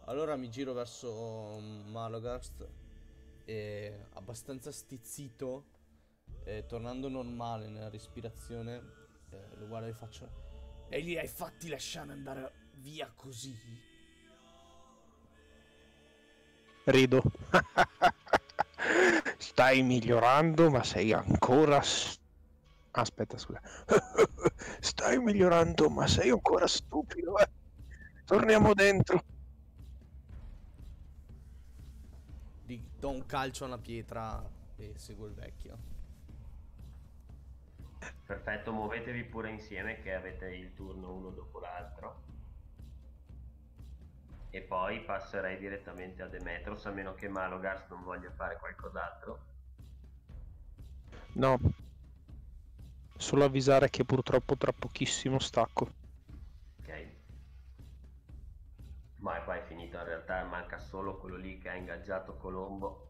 Allora mi giro verso Malogast e abbastanza stizzito, e tornando normale nella respirazione, eh, lo guardo e faccio... E li hai fatti lasciare andare via così? Rido. *laughs* Stai migliorando, ma sei ancora... Aspetta, scusa. *laughs* Stai migliorando, ma sei ancora stupido. eh. Torniamo dentro. Gli do un calcio a una pietra e seguo il vecchio. Perfetto, muovetevi pure insieme che avete il turno uno dopo l'altro. E poi passerei direttamente a Demetros, a meno che Malogars non voglia fare qualcos'altro. No. Solo avvisare che purtroppo tra pochissimo stacco. Ok. Ma qua è finito, in realtà manca solo quello lì che ha ingaggiato Colombo.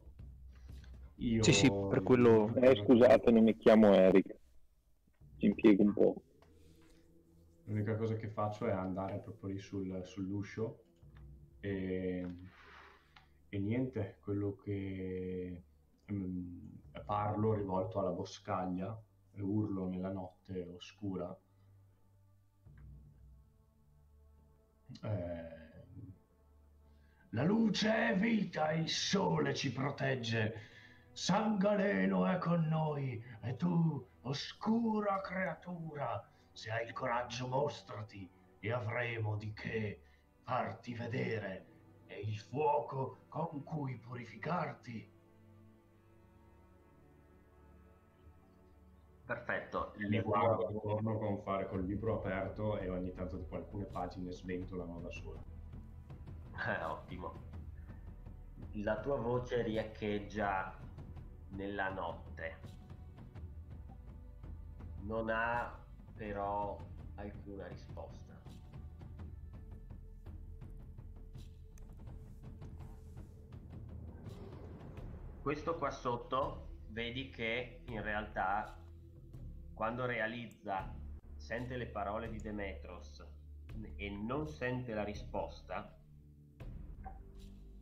Io... Sì, sì, per quello- Eh, scusate, non mi chiamo Eric. Ci impiego un po'. L'unica cosa che faccio è andare proprio lì sul- sull'uscio e, e niente, quello che mm, parlo rivolto alla boscaglia e urlo nella notte oscura. Eh, la luce è vita, il sole ci protegge. San Galeno è con noi e tu, oscura creatura, se hai il coraggio mostrati e avremo di che farti vedere e il fuoco con cui purificarti. Perfetto, Mi le guardo attorno con fare col libro aperto e ogni tanto tipo alcune pagine sventolano da sole. Eh, *laughs* ottimo. La tua voce riecheggia nella notte. Non ha però alcuna risposta. Questo qua sotto vedi che in realtà quando realizza, sente le parole di Demetros e non sente la risposta,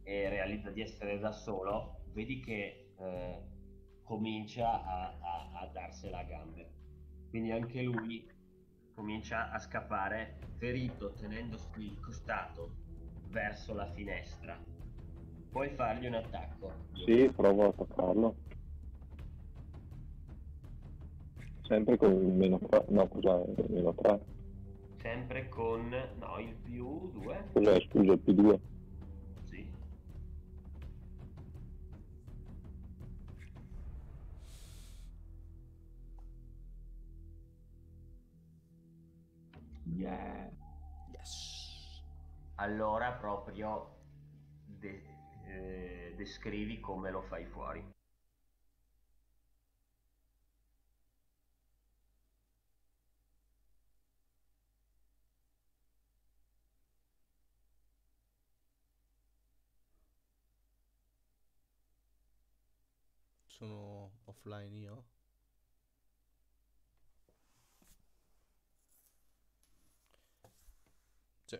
e realizza di essere da solo, vedi che eh, comincia a, a, a darsela a gambe. Quindi anche lui comincia a scappare, ferito, tenendosi il costato verso la finestra. Puoi fargli un attacco. Sì, provo a attaccarlo. Sempre con il meno 3. No, cos'è? Il meno 3. Sempre con no, il più 2. Cos'è? Scusa, il P2. Sì. Yeah. Yes. Allora proprio de- eh, descrivi come lo fai fuori. Sono offline io? Sì.